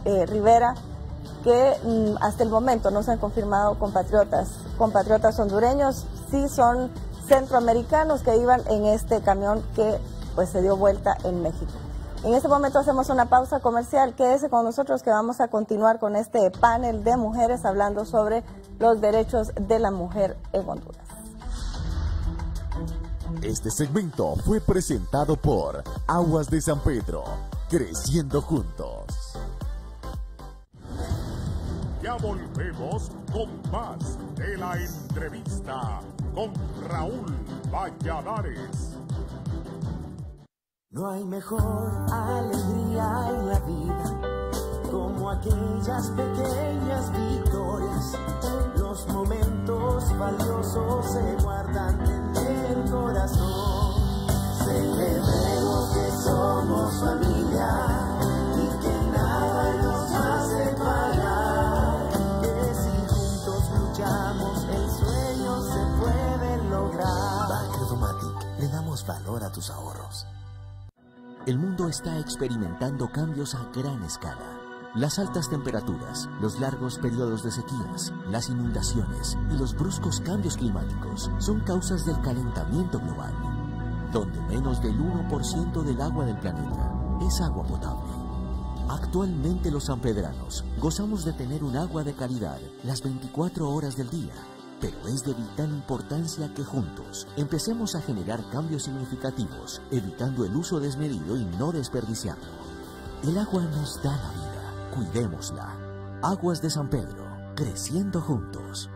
eh, Rivera, que mm, hasta el momento no se han confirmado compatriotas. Compatriotas hondureños sí son centroamericanos que iban en este camión que pues se dio vuelta en México. En este momento hacemos una pausa comercial. Quédese con nosotros que vamos a continuar con este panel de mujeres hablando sobre los derechos de la mujer en Honduras. Este segmento fue presentado por Aguas de San Pedro, creciendo juntos. Ya volvemos con más de la entrevista con Raúl Valladares. No hay mejor alegría en la vida como aquellas pequeñas victorias. Los momentos valiosos se guardan en el corazón. Celebremos que somos familia el sueño se puede lograr. Banco Domatic, le damos valor a tus ahorros. El mundo está experimentando cambios a gran escala. Las altas temperaturas, los largos periodos de sequías, las inundaciones y los bruscos cambios climáticos son causas del calentamiento global, donde menos del 1% del agua del planeta es agua potable. Actualmente los sanpedranos gozamos de tener un agua de calidad las 24 horas del día pero es de vital importancia que juntos empecemos a generar cambios significativos, evitando el uso desmedido y no desperdiciarlo. El agua nos da la vida, cuidémosla. Aguas de San Pedro, creciendo juntos.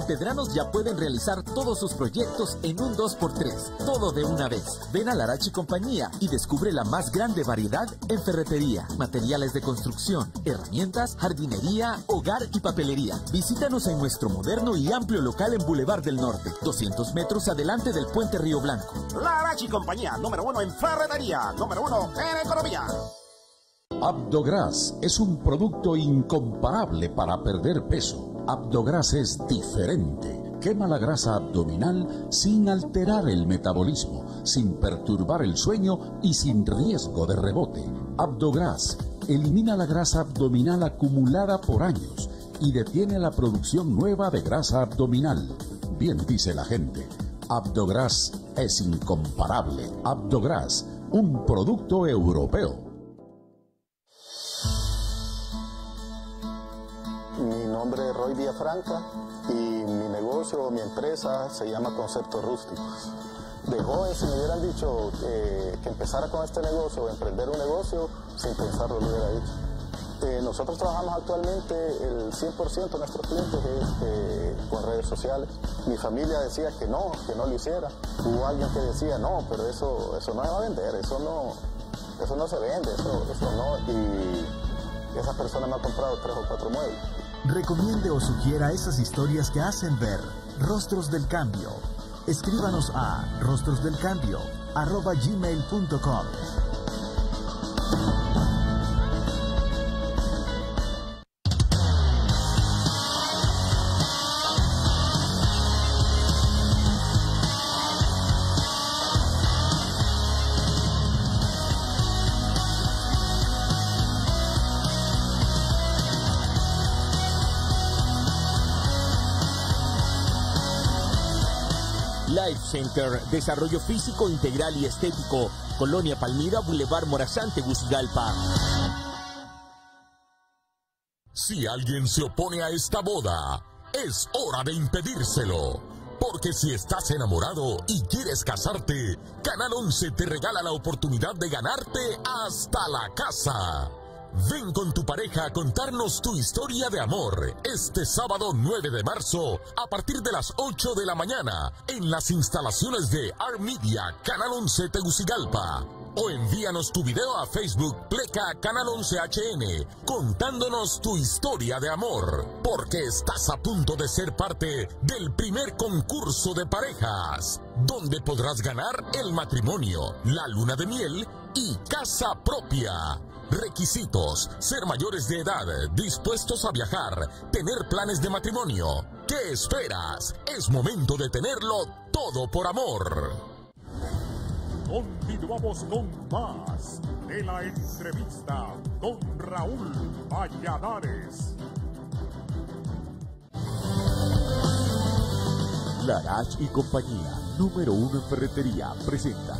Sanpedranos ya pueden realizar todos sus proyectos en un 2x3, todo de una vez. Ven a Larachi Compañía y descubre la más grande variedad en ferretería, materiales de construcción, herramientas, jardinería, hogar y papelería. Visítanos en nuestro moderno y amplio local en Boulevard del Norte, 200 metros adelante del Puente Río Blanco. Larachi Compañía, número uno en ferretería, número uno en economía. Abdogras es un producto incomparable para perder peso. Abdogras es diferente. Quema la grasa abdominal sin alterar el metabolismo, sin perturbar el sueño y sin riesgo de rebote. Abdogras elimina la grasa abdominal acumulada por años y detiene la producción nueva de grasa abdominal. Bien dice la gente, Abdogras es incomparable. Abdogras, un producto europeo. Nombre es Roy Villafranca y mi negocio, mi empresa se llama Conceptos Rústicos. De joven, si me hubieran dicho eh, que empezara con este negocio, emprender un negocio, sin pensarlo lo hubiera dicho. Eh, nosotros trabajamos actualmente, el 100% de nuestros clientes es eh, con redes sociales. Mi familia decía que no, que no lo hiciera. Hubo alguien que decía, no, pero eso, eso no se va a vender, eso no, eso no se vende, eso, eso no. Y esa persona me ha comprado tres o cuatro muebles. Recomiende o sugiera esas historias que hacen ver Rostros del Cambio. Escríbanos a rostrosdelcambio.gmail.com Life Center, Desarrollo Físico Integral y Estético, Colonia Palmira, Boulevard Morazán, Tegucigalpa. Si alguien se opone a esta boda, es hora de impedírselo. Porque si estás enamorado y quieres casarte, Canal 11 te regala la oportunidad de ganarte hasta la casa. Ven con tu pareja a contarnos tu historia de amor este sábado 9 de marzo a partir de las 8 de la mañana en las instalaciones de Armedia Canal 11 Tegucigalpa. O envíanos tu video a Facebook Pleca Canal 11 HN contándonos tu historia de amor, porque estás a punto de ser parte del primer concurso de parejas, donde podrás ganar el matrimonio, la luna de miel y casa propia. Requisitos: ser mayores de edad, dispuestos a viajar, tener planes de matrimonio. ¿Qué esperas? Es momento de tenerlo todo por amor. Continuamos con más de la entrevista con Raúl Valladares. Larach y compañía, número uno en ferretería, presenta.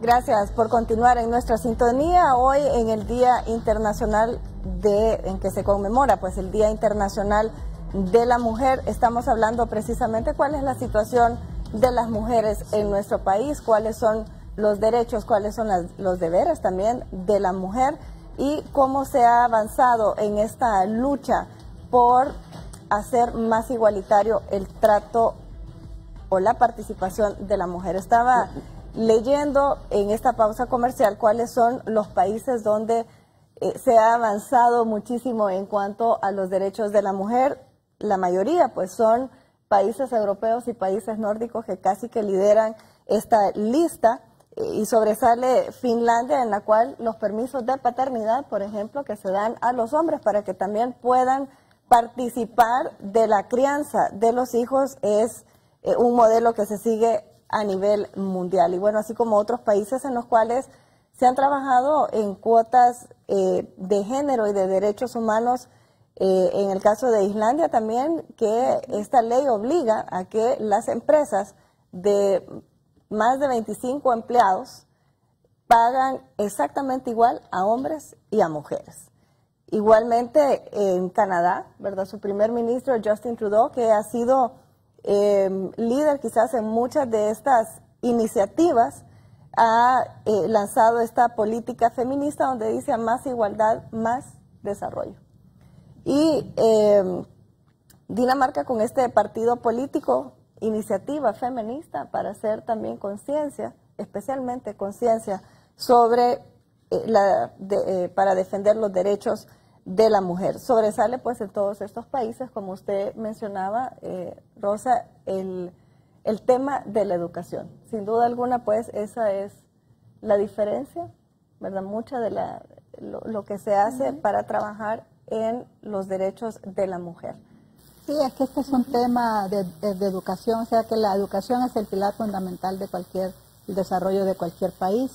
Gracias por continuar en nuestra sintonía hoy en el Día Internacional de en que se conmemora pues el Día Internacional de la Mujer. Estamos hablando precisamente cuál es la situación de las mujeres en nuestro país, cuáles son los derechos, cuáles son las- los deberes también de la mujer y cómo se ha avanzado en esta lucha por hacer más igualitario el trato o la participación de la mujer. Estaba leyendo en esta pausa comercial cuáles son los países donde eh, se ha avanzado muchísimo en cuanto a los derechos de la mujer. La mayoría pues son países europeos y países nórdicos que casi que lideran esta lista eh, y sobresale Finlandia en la cual los permisos de paternidad, por ejemplo, que se dan a los hombres para que también puedan participar de la crianza de los hijos es eh, un modelo que se sigue a nivel mundial. Y bueno, así como otros países en los cuales se han trabajado en cuotas eh, de género y de derechos humanos, eh, en el caso de Islandia también, que esta ley obliga a que las empresas de más de 25 empleados pagan exactamente igual a hombres y a mujeres. Igualmente en Canadá, ¿verdad? Su primer ministro Justin Trudeau, que ha sido eh, líder quizás en muchas de estas iniciativas, ha eh, lanzado esta política feminista donde dice más igualdad, más desarrollo. Y eh, Dinamarca con este partido político, iniciativa feminista para hacer también conciencia, especialmente conciencia sobre eh, la, de- eh, para defender los derechos de la mujer. Sobresale pues en todos estos países, como usted mencionaba, eh, Rosa, el, el tema de la educación. Sin duda alguna pues esa es la diferencia, ¿verdad? Mucha de la, lo, lo que se hace para trabajar en los derechos de la mujer. Sí, es que este es un tema de, de- de educación, o sea que la educación es el pilar fundamental de cualquier el desarrollo de cualquier país,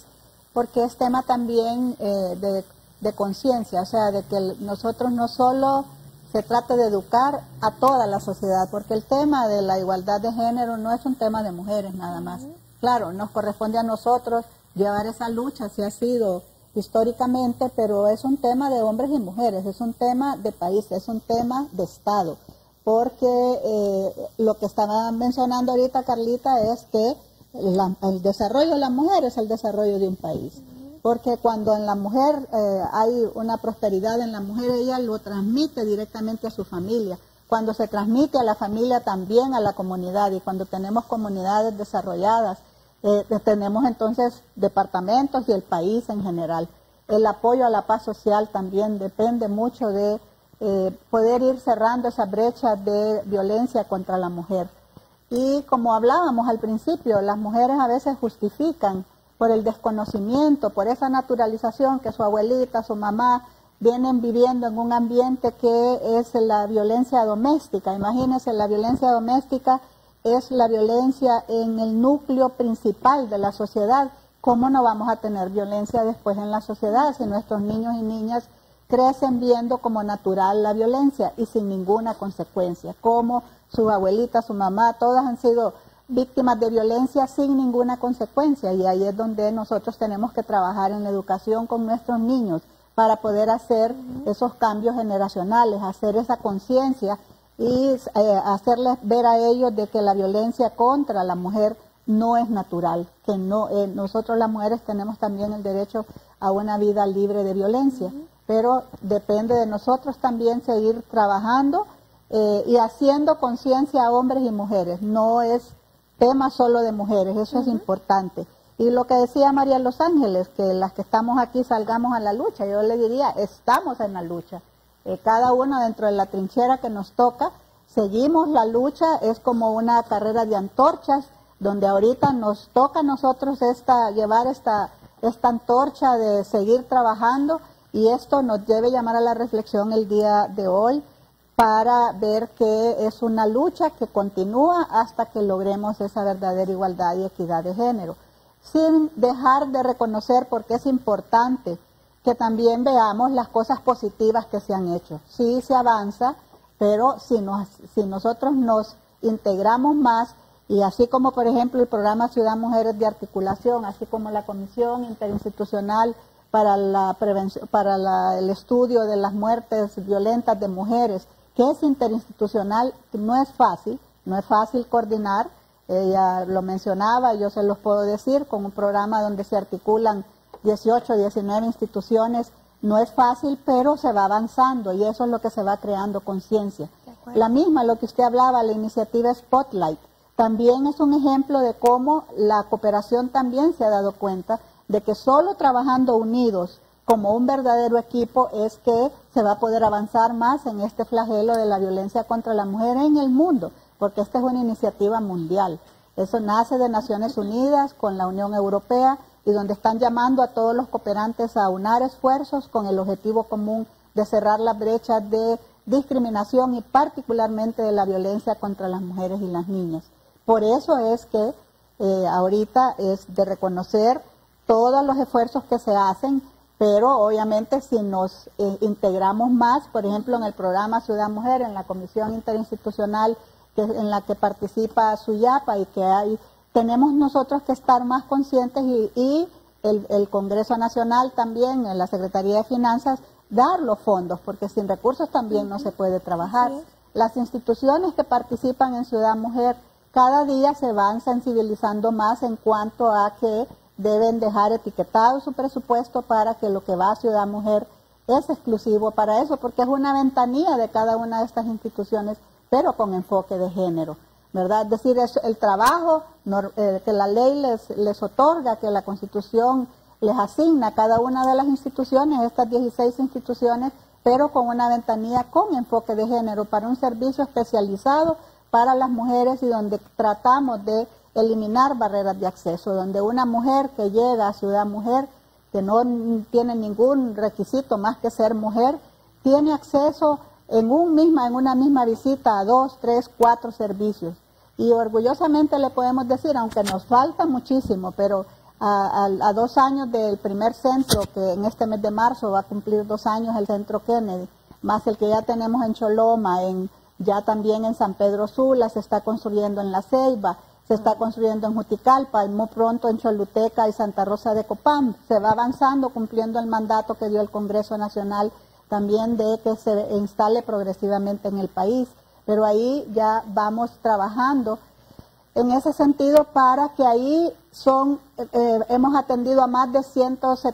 porque es tema también eh, de, de conciencia, o sea, de que nosotros no solo se trata de educar a toda la sociedad, porque el tema de la igualdad de género no es un tema de mujeres nada más. Claro, nos corresponde a nosotros llevar esa lucha, si ha sido históricamente, pero es un tema de hombres y mujeres, es un tema de país, es un tema de Estado, porque eh, lo que estaba mencionando ahorita Carlita es que el desarrollo de la mujer es el desarrollo de un país, porque cuando en la mujer eh, hay una prosperidad en la mujer, ella lo transmite directamente a su familia, cuando se transmite a la familia también a la comunidad y cuando tenemos comunidades desarrolladas, eh, tenemos entonces departamentos y el país en general. El apoyo a la paz social también depende mucho de eh, poder ir cerrando esa brecha de violencia contra la mujer. Y como hablábamos al principio, las mujeres a veces justifican por el desconocimiento, por esa naturalización que su abuelita, su mamá vienen viviendo en un ambiente que es la violencia doméstica. Imagínense, la violencia doméstica es la violencia en el núcleo principal de la sociedad. ¿Cómo no vamos a tener violencia después en la sociedad si nuestros niños y niñas crecen viendo como natural la violencia y sin ninguna consecuencia? Como su abuelita, su mamá, todas han sido víctimas de violencia sin ninguna consecuencia. Y ahí es donde nosotros tenemos que trabajar en la educación con nuestros niños para poder hacer esos cambios generacionales, hacer esa conciencia y eh, hacerles ver a ellos de que la violencia contra la mujer no es natural, que no eh, nosotros las mujeres tenemos también el derecho a una vida libre de violencia, pero depende de nosotros también seguir trabajando eh, y haciendo conciencia a hombres y mujeres, no es tema solo de mujeres, eso es importante. Y lo que decía María Los Ángeles, que las que estamos aquí salgamos a la lucha, yo le diría, estamos en la lucha. Eh, cada uno dentro de la trinchera que nos toca, seguimos la lucha, es como una carrera de antorchas, donde ahorita nos toca a nosotros esta, llevar esta, esta antorcha de seguir trabajando y esto nos debe llamar a la reflexión el día de hoy para ver que es una lucha que continúa hasta que logremos esa verdadera igualdad y equidad de género, sin dejar de reconocer porque es importante que también veamos las cosas positivas que se han hecho. Sí se avanza, pero si, nos, si nosotros nos integramos más, y así como por ejemplo el programa Ciudad Mujeres de Articulación, así como la Comisión Interinstitucional para, la para el estudio de las muertes violentas de mujeres, que es interinstitucional, no es fácil, no es fácil coordinar, ella lo mencionaba, yo se los puedo decir, con un programa donde se articulan 18, 19 instituciones. No es fácil, pero se va avanzando y eso es lo que se va creando conciencia. La misma, lo que usted hablaba, la iniciativa Spotlight, también es un ejemplo de cómo la cooperación también se ha dado cuenta de que solo trabajando unidos como un verdadero equipo es que se va a poder avanzar más en este flagelo de la violencia contra la mujer en el mundo, porque esta es una iniciativa mundial. Eso nace de Naciones Unidas con la Unión Europea y donde están llamando a todos los cooperantes a unar esfuerzos con el objetivo común de cerrar la brecha de discriminación y particularmente de la violencia contra las mujeres y las niñas. Por eso es que eh, ahorita es de reconocer todos los esfuerzos que se hacen, pero obviamente si nos eh, integramos más, por ejemplo en el programa Ciudad Mujer, en la comisión interinstitucional que, en la que participa Suyapa y que hay tenemos nosotros que estar más conscientes y, el, Congreso Nacional también, en la Secretaría de Finanzas, dar los fondos, porque sin recursos también no se puede trabajar. Las instituciones que participan en Ciudad Mujer cada día se van sensibilizando más en cuanto a que deben dejar etiquetado su presupuesto para que lo que va a Ciudad Mujer es exclusivo para eso, porque es una ventanilla de cada una de estas instituciones, pero con enfoque de género. ¿verdad? Es decir, es el trabajo eh, que la ley les, les otorga, que la Constitución les asigna a cada una de las instituciones, estas 16 instituciones, pero con una ventanilla con enfoque de género para un servicio especializado para las mujeres y donde tratamos de eliminar barreras de acceso, donde una mujer que llega a Ciudad Mujer, que no tiene ningún requisito más que ser mujer, tiene acceso en, un misma, en una misma visita a dos, tres, cuatro servicios. Y orgullosamente le podemos decir, aunque nos falta muchísimo, pero a, dos años del primer centro, que en este mes de marzo va a cumplir dos años el centro Kennedy, más el que ya tenemos en Choloma, en, ya también en San Pedro Sula, se está construyendo en La Ceiba, se está construyendo en Juticalpa y muy pronto en Choluteca y Santa Rosa de Copán. Se va avanzando cumpliendo el mandato que dio el Congreso Nacional también de que se instale progresivamente en el país. Pero ahí ya vamos trabajando en ese sentido para que ahí son, eh, hemos atendido a más de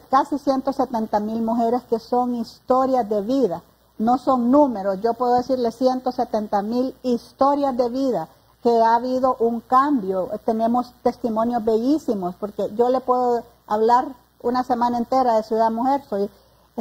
casi 170 mil mujeres que son historias de vida, no son números, yo puedo decirle 170 mil historias de vida que ha habido un cambio. Tenemos testimonios bellísimos, porque yo le puedo hablar una semana entera de Ciudad Mujer, soy,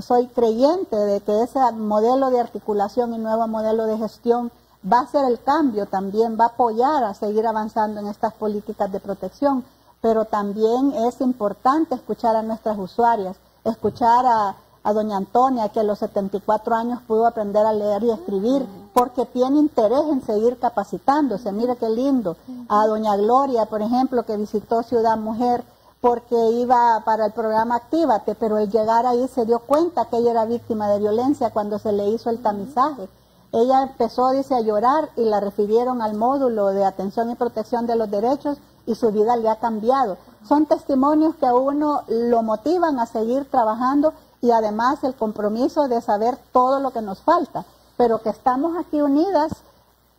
soy creyente de que ese modelo de articulación y nuevo modelo de gestión va a ser el cambio, también va a apoyar a seguir avanzando en estas políticas de protección, pero también es importante escuchar a nuestras usuarias, escuchar a a doña Antonia, que a los 74 años pudo aprender a leer y escribir, porque tiene interés en seguir capacitándose. Mire qué lindo. A doña Gloria, por ejemplo, que visitó Ciudad Mujer porque iba para el programa Actívate, pero al llegar ahí se dio cuenta que ella era víctima de violencia cuando se le hizo el tamizaje. Ella empezó, dice, a llorar y la refirieron al módulo de atención y protección de los derechos y su vida le ha cambiado. Son testimonios que a uno lo motivan a seguir trabajando y además el compromiso de saber todo lo que nos falta, pero que estamos aquí unidas,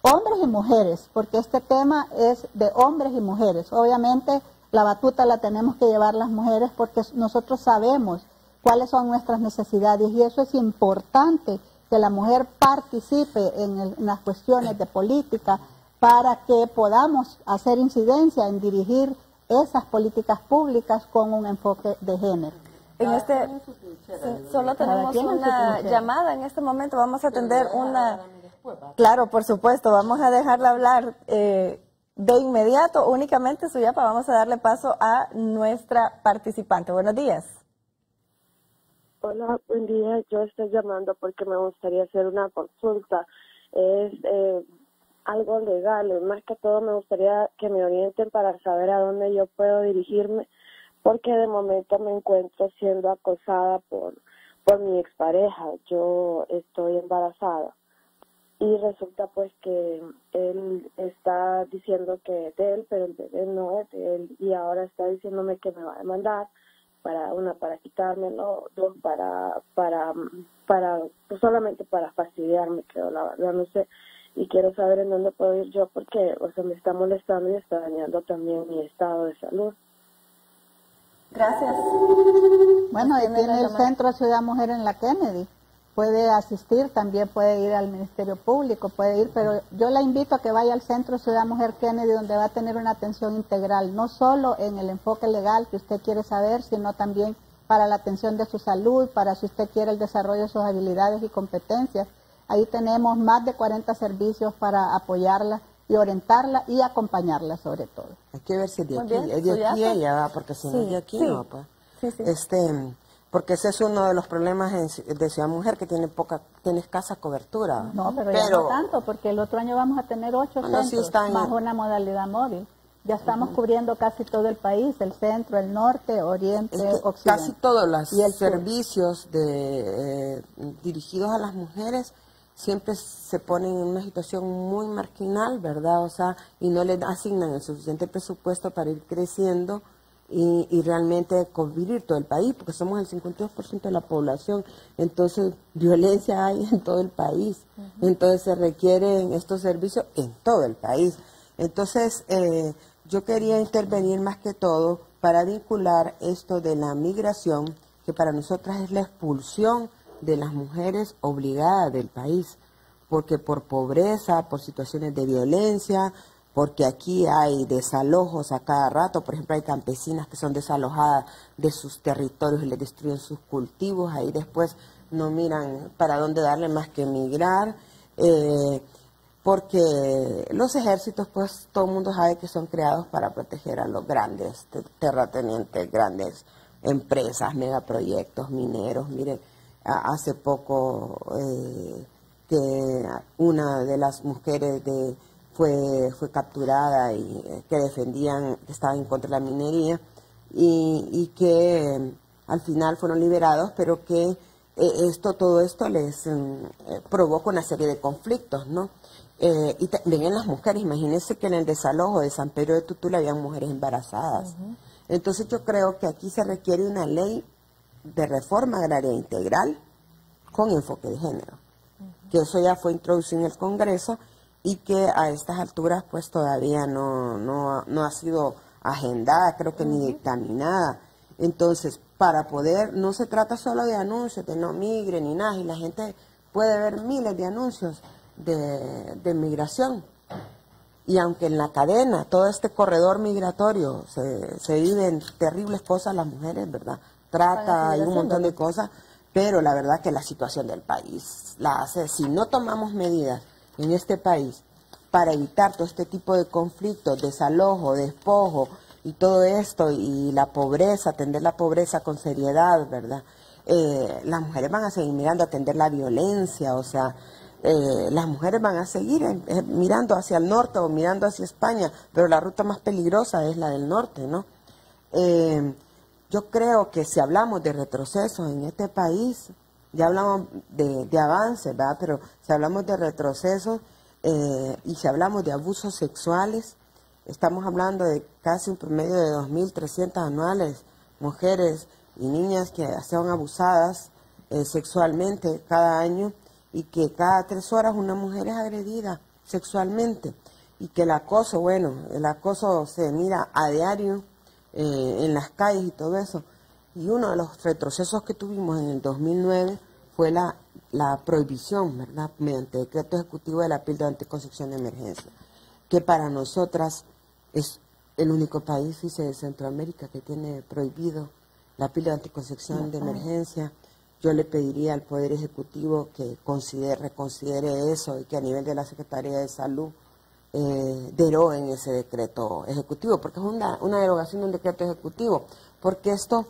hombres y mujeres, porque este tema es de hombres y mujeres. Obviamente la batuta la tenemos que llevar las mujeres porque nosotros sabemos cuáles son nuestras necesidades y eso es importante que la mujer participe en, las cuestiones de política para que podamos hacer incidencia en dirigir esas políticas públicas con un enfoque de género. En este, solo tenemos una llamada en este momento. Vamos a atender una. Claro, por supuesto. Vamos a dejarla hablar eh, de inmediato. Únicamente su yapa. Vamos a darle paso a nuestra participante. Buenos días. Hola, buen día. Yo estoy llamando porque me gustaría hacer una consulta. Es eh, algo legal. Más que todo, me gustaría que me orienten para saber a dónde yo puedo dirigirme porque de momento me encuentro siendo acosada por, por mi expareja. Yo estoy embarazada y resulta pues que él está diciendo que es de él, pero el bebé no es de él y ahora está diciéndome que me va a demandar para una para quitármelo, dos para para para pues solamente para fastidiarme, creo la verdad no sé y quiero saber en dónde puedo ir yo porque o sea me está molestando y está dañando también mi estado de salud. Gracias. Bueno, ahí tiene el Centro Ciudad Mujer en la Kennedy. Puede asistir, también puede ir al Ministerio Público, puede ir, pero yo la invito a que vaya al Centro Ciudad Mujer Kennedy, donde va a tener una atención integral, no solo en el enfoque legal que usted quiere saber, sino también para la atención de su salud, para si usted quiere el desarrollo de sus habilidades y competencias. Ahí tenemos más de 40 servicios para apoyarla y orientarla y acompañarla sobre todo. Hay que ver si de aquí, es de aquí ella, porque si no es de aquí no, pues. Este, porque ese es uno de los problemas de Ciudad Mujer, que tiene poca, tiene escasa cobertura. No, pero, ya no tanto, porque el otro año vamos a tener ocho centros bajo una modalidad móvil. Ya estamos cubriendo casi todo el país, el centro, el norte, oriente, occidente. Casi todos los servicios de, eh, dirigidos a las mujeres siempre se ponen en una situación muy marginal, ¿verdad? O sea, y no le asignan el suficiente presupuesto para ir creciendo y, realmente convivir todo el país, porque somos el 52% de la población, entonces violencia hay en todo el país, entonces se requieren estos servicios en todo el país. Entonces, eh, yo quería intervenir más que todo para vincular esto de la migración, que para nosotras es la expulsión de las mujeres obligadas del país, porque por pobreza, por situaciones de violencia, porque aquí hay desalojos a cada rato, por ejemplo hay campesinas que son desalojadas de sus territorios y les destruyen sus cultivos, ahí después no miran para dónde darle más que emigrar, eh, porque los ejércitos pues todo el mundo sabe que son creados para proteger a los grandes terratenientes, grandes empresas, megaproyectos, mineros, miren, hace poco eh, que una de las mujeres de, fue, fue capturada y eh, que defendían, que estaban en contra de la minería y, que eh, al final fueron liberados, pero que esto, todo esto les provoca una serie de conflictos, ¿no? Eh, y también en las mujeres, imagínense que en el desalojo de San Pedro de Tutula habían mujeres embarazadas. Entonces yo creo que aquí se requiere una ley de reforma agraria integral con enfoque de género, que eso ya fue introducido en el Congreso y que a estas alturas pues todavía no, no, no ha sido agendada, creo que ni dictaminada. Entonces, para poder, no se trata solo de anuncios, de no migre ni nada, y la gente puede ver miles de anuncios de, de migración. Y aunque en la cadena, todo este corredor migratorio, se, se viven terribles cosas las mujeres, ¿verdad? Trata y un montón de cosas, pero la verdad que la situación del país la hace, si no tomamos medidas en este país para evitar todo este tipo de conflictos, desalojo, despojo y todo esto, y la pobreza, atender la pobreza con seriedad, ¿verdad? Eh, las mujeres van a seguir mirando, a atender la violencia, o sea, eh, las mujeres van a seguir eh, mirando hacia el norte o mirando hacia España, pero la ruta más peligrosa es la del norte, ¿no? Yo creo que si hablamos de retroceso en este país, ya hablamos de, de avances, ¿verdad? Pero si hablamos de retrocesos eh, y si hablamos de abusos sexuales, estamos hablando de casi un promedio de 2.300 anuales mujeres y niñas que son abusadas eh, sexualmente cada año y que cada tres horas una mujer es agredida sexualmente y que el acoso, bueno, el acoso se mira a diario eh, en las calles y todo eso. Y uno de los retrocesos que tuvimos en el 2009 fue la, la prohibición, ¿verdad?, mediante decreto ejecutivo de la píldora de anticoncepción de emergencia, que para nosotras es el único país, dice, de Centroamérica que tiene prohibido la píldora de anticoncepción de emergencia. Yo le pediría al Poder Ejecutivo que considere, reconsidere eso y que a nivel de la Secretaría de Salud eh, deroguen ese decreto ejecutivo, porque es una, una derogación de un decreto ejecutivo, porque esto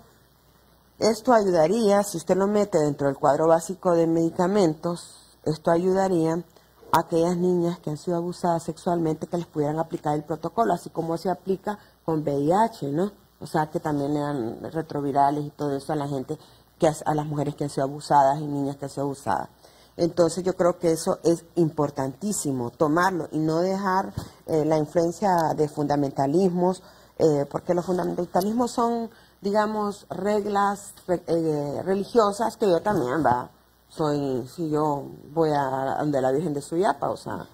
esto ayudaría, si usted lo mete dentro del cuadro básico de medicamentos, esto ayudaría a aquellas niñas que han sido abusadas sexualmente que les pudieran aplicar el protocolo, así como se aplica con VIH, ¿no? O sea, que también le dan retrovirales y todo eso a la gente, que a las mujeres que han sido abusadas y niñas que han sido abusadas. Entonces yo creo que eso es importantísimo, tomarlo y no dejar eh, la influencia de fundamentalismos, eh, porque los fundamentalismos son digamos, reglas eh, religiosas que yo también, va, soy, si yo voy a donde la Virgen de Suyapa, o sea,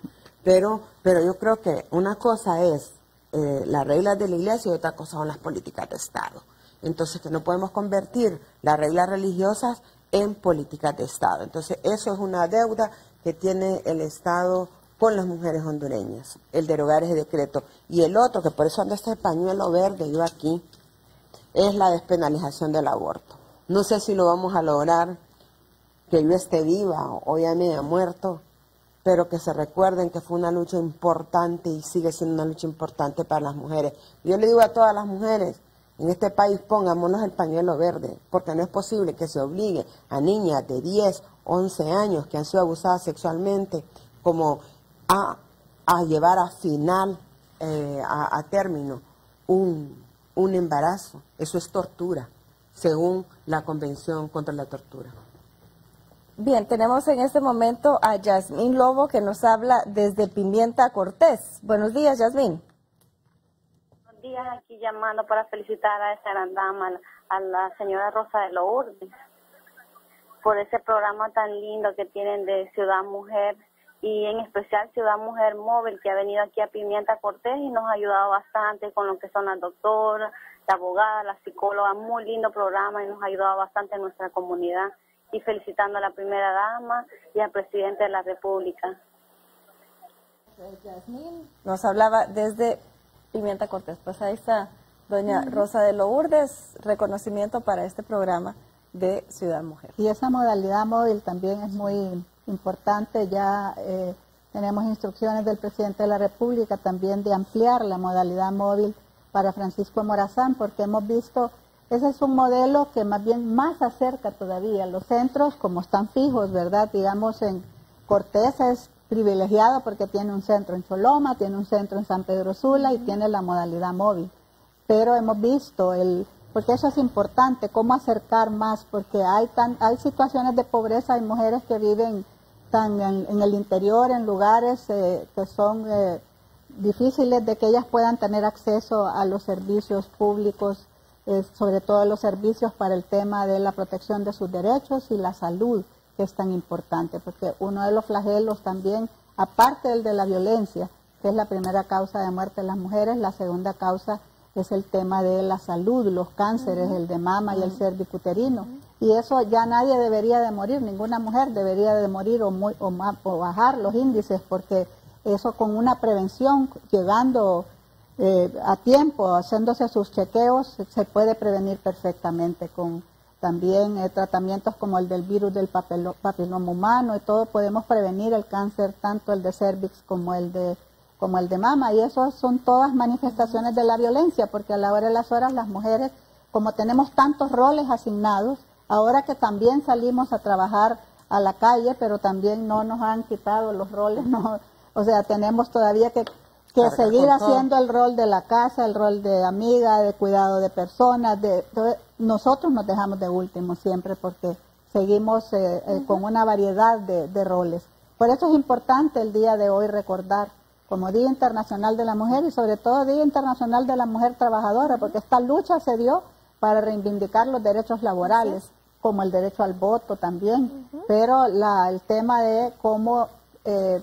pero, pero yo creo que una cosa es eh, las reglas de la iglesia y otra cosa son las políticas de Estado. Entonces, que no podemos convertir las reglas religiosas en políticas de Estado. Entonces, eso es una deuda que tiene el Estado con las mujeres hondureñas, el derogar ese decreto. Y el otro, que por eso anda este pañuelo verde, yo aquí, es la despenalización del aborto. No sé si lo vamos a lograr, que yo esté viva o ya me haya muerto, pero que se recuerden que fue una lucha importante y sigue siendo una lucha importante para las mujeres. Yo le digo a todas las mujeres, en este país pongámonos el pañuelo verde, porque no es posible que se obligue a niñas de 10, 11 años que han sido abusadas sexualmente como a, llevar a final, eh, a término, un un embarazo. Eso es tortura, según la Convención contra la Tortura. Bien, tenemos en este momento a Yasmín Lobo que nos habla desde Pimienta Cortés. Buenos días, Yasmín. Aquí llamando para felicitar a esa gran dama, a la señora Rosa de Lourdes, por ese programa tan lindo que tienen de Ciudad Mujer y en especial Ciudad Mujer Móvil que ha venido aquí a Pimienta Cortés y nos ha ayudado bastante con lo que son las doctoras, la abogada, la psicóloga, muy lindo programa y nos ha ayudado bastante en nuestra comunidad y felicitando a la primera dama y al presidente de la República. Nos hablaba desde Pimienta Cortés, pues ahí está doña Rosa de Lourdes, reconocimiento para este programa de Ciudad Mujer. Y esa modalidad móvil también es muy importante, ya eh, tenemos instrucciones del presidente de la República también de ampliar la modalidad móvil para Francisco Morazán, porque hemos visto, ese es un modelo que más bien más acerca todavía los centros, como están fijos, ¿verdad? Digamos, en Cortés es privilegiado porque tiene un centro en Choloma, tiene un centro en San Pedro Sula y tiene la modalidad móvil. Pero hemos visto el porque eso es importante, cómo acercar más, porque hay, tan, hay situaciones de pobreza, hay mujeres que viven están en, el interior, en lugares eh, que son eh, difíciles de que ellas puedan tener acceso a los servicios públicos, eh, sobre todo los servicios para el tema de la protección de sus derechos y la salud, que es tan importante, porque uno de los flagelos también, aparte del de la violencia, que es la primera causa de muerte de las mujeres, la segunda causa es el tema de la salud, los cánceres, el de mama y el cervicuterino. Y eso ya nadie debería de morir, ninguna mujer debería de morir o, o, bajar los índices, porque eso con una prevención, llegando eh, a tiempo, haciéndose sus chequeos, se puede prevenir perfectamente con también eh, tratamientos como el del virus del papiloma humano y todo, podemos prevenir el cáncer, tanto el de cervix como el de como el de mama, y eso son todas manifestaciones de la violencia, porque a la hora de las horas las mujeres, como tenemos tantos roles asignados, ahora que también salimos a trabajar a la calle, pero también no nos han quitado los roles, no, o sea, tenemos todavía que, seguir haciendo el rol de la casa, el rol de amiga, de cuidado de personas, de, nosotros nos dejamos de último siempre porque seguimos eh, eh, con una variedad de roles. Por eso es importante el día de hoy recordar como Día Internacional de la Mujer y sobre todo Día Internacional de la Mujer Trabajadora, porque esta lucha se dio para reivindicar los derechos laborales, como el derecho al voto también, pero la, el tema de cómo eh,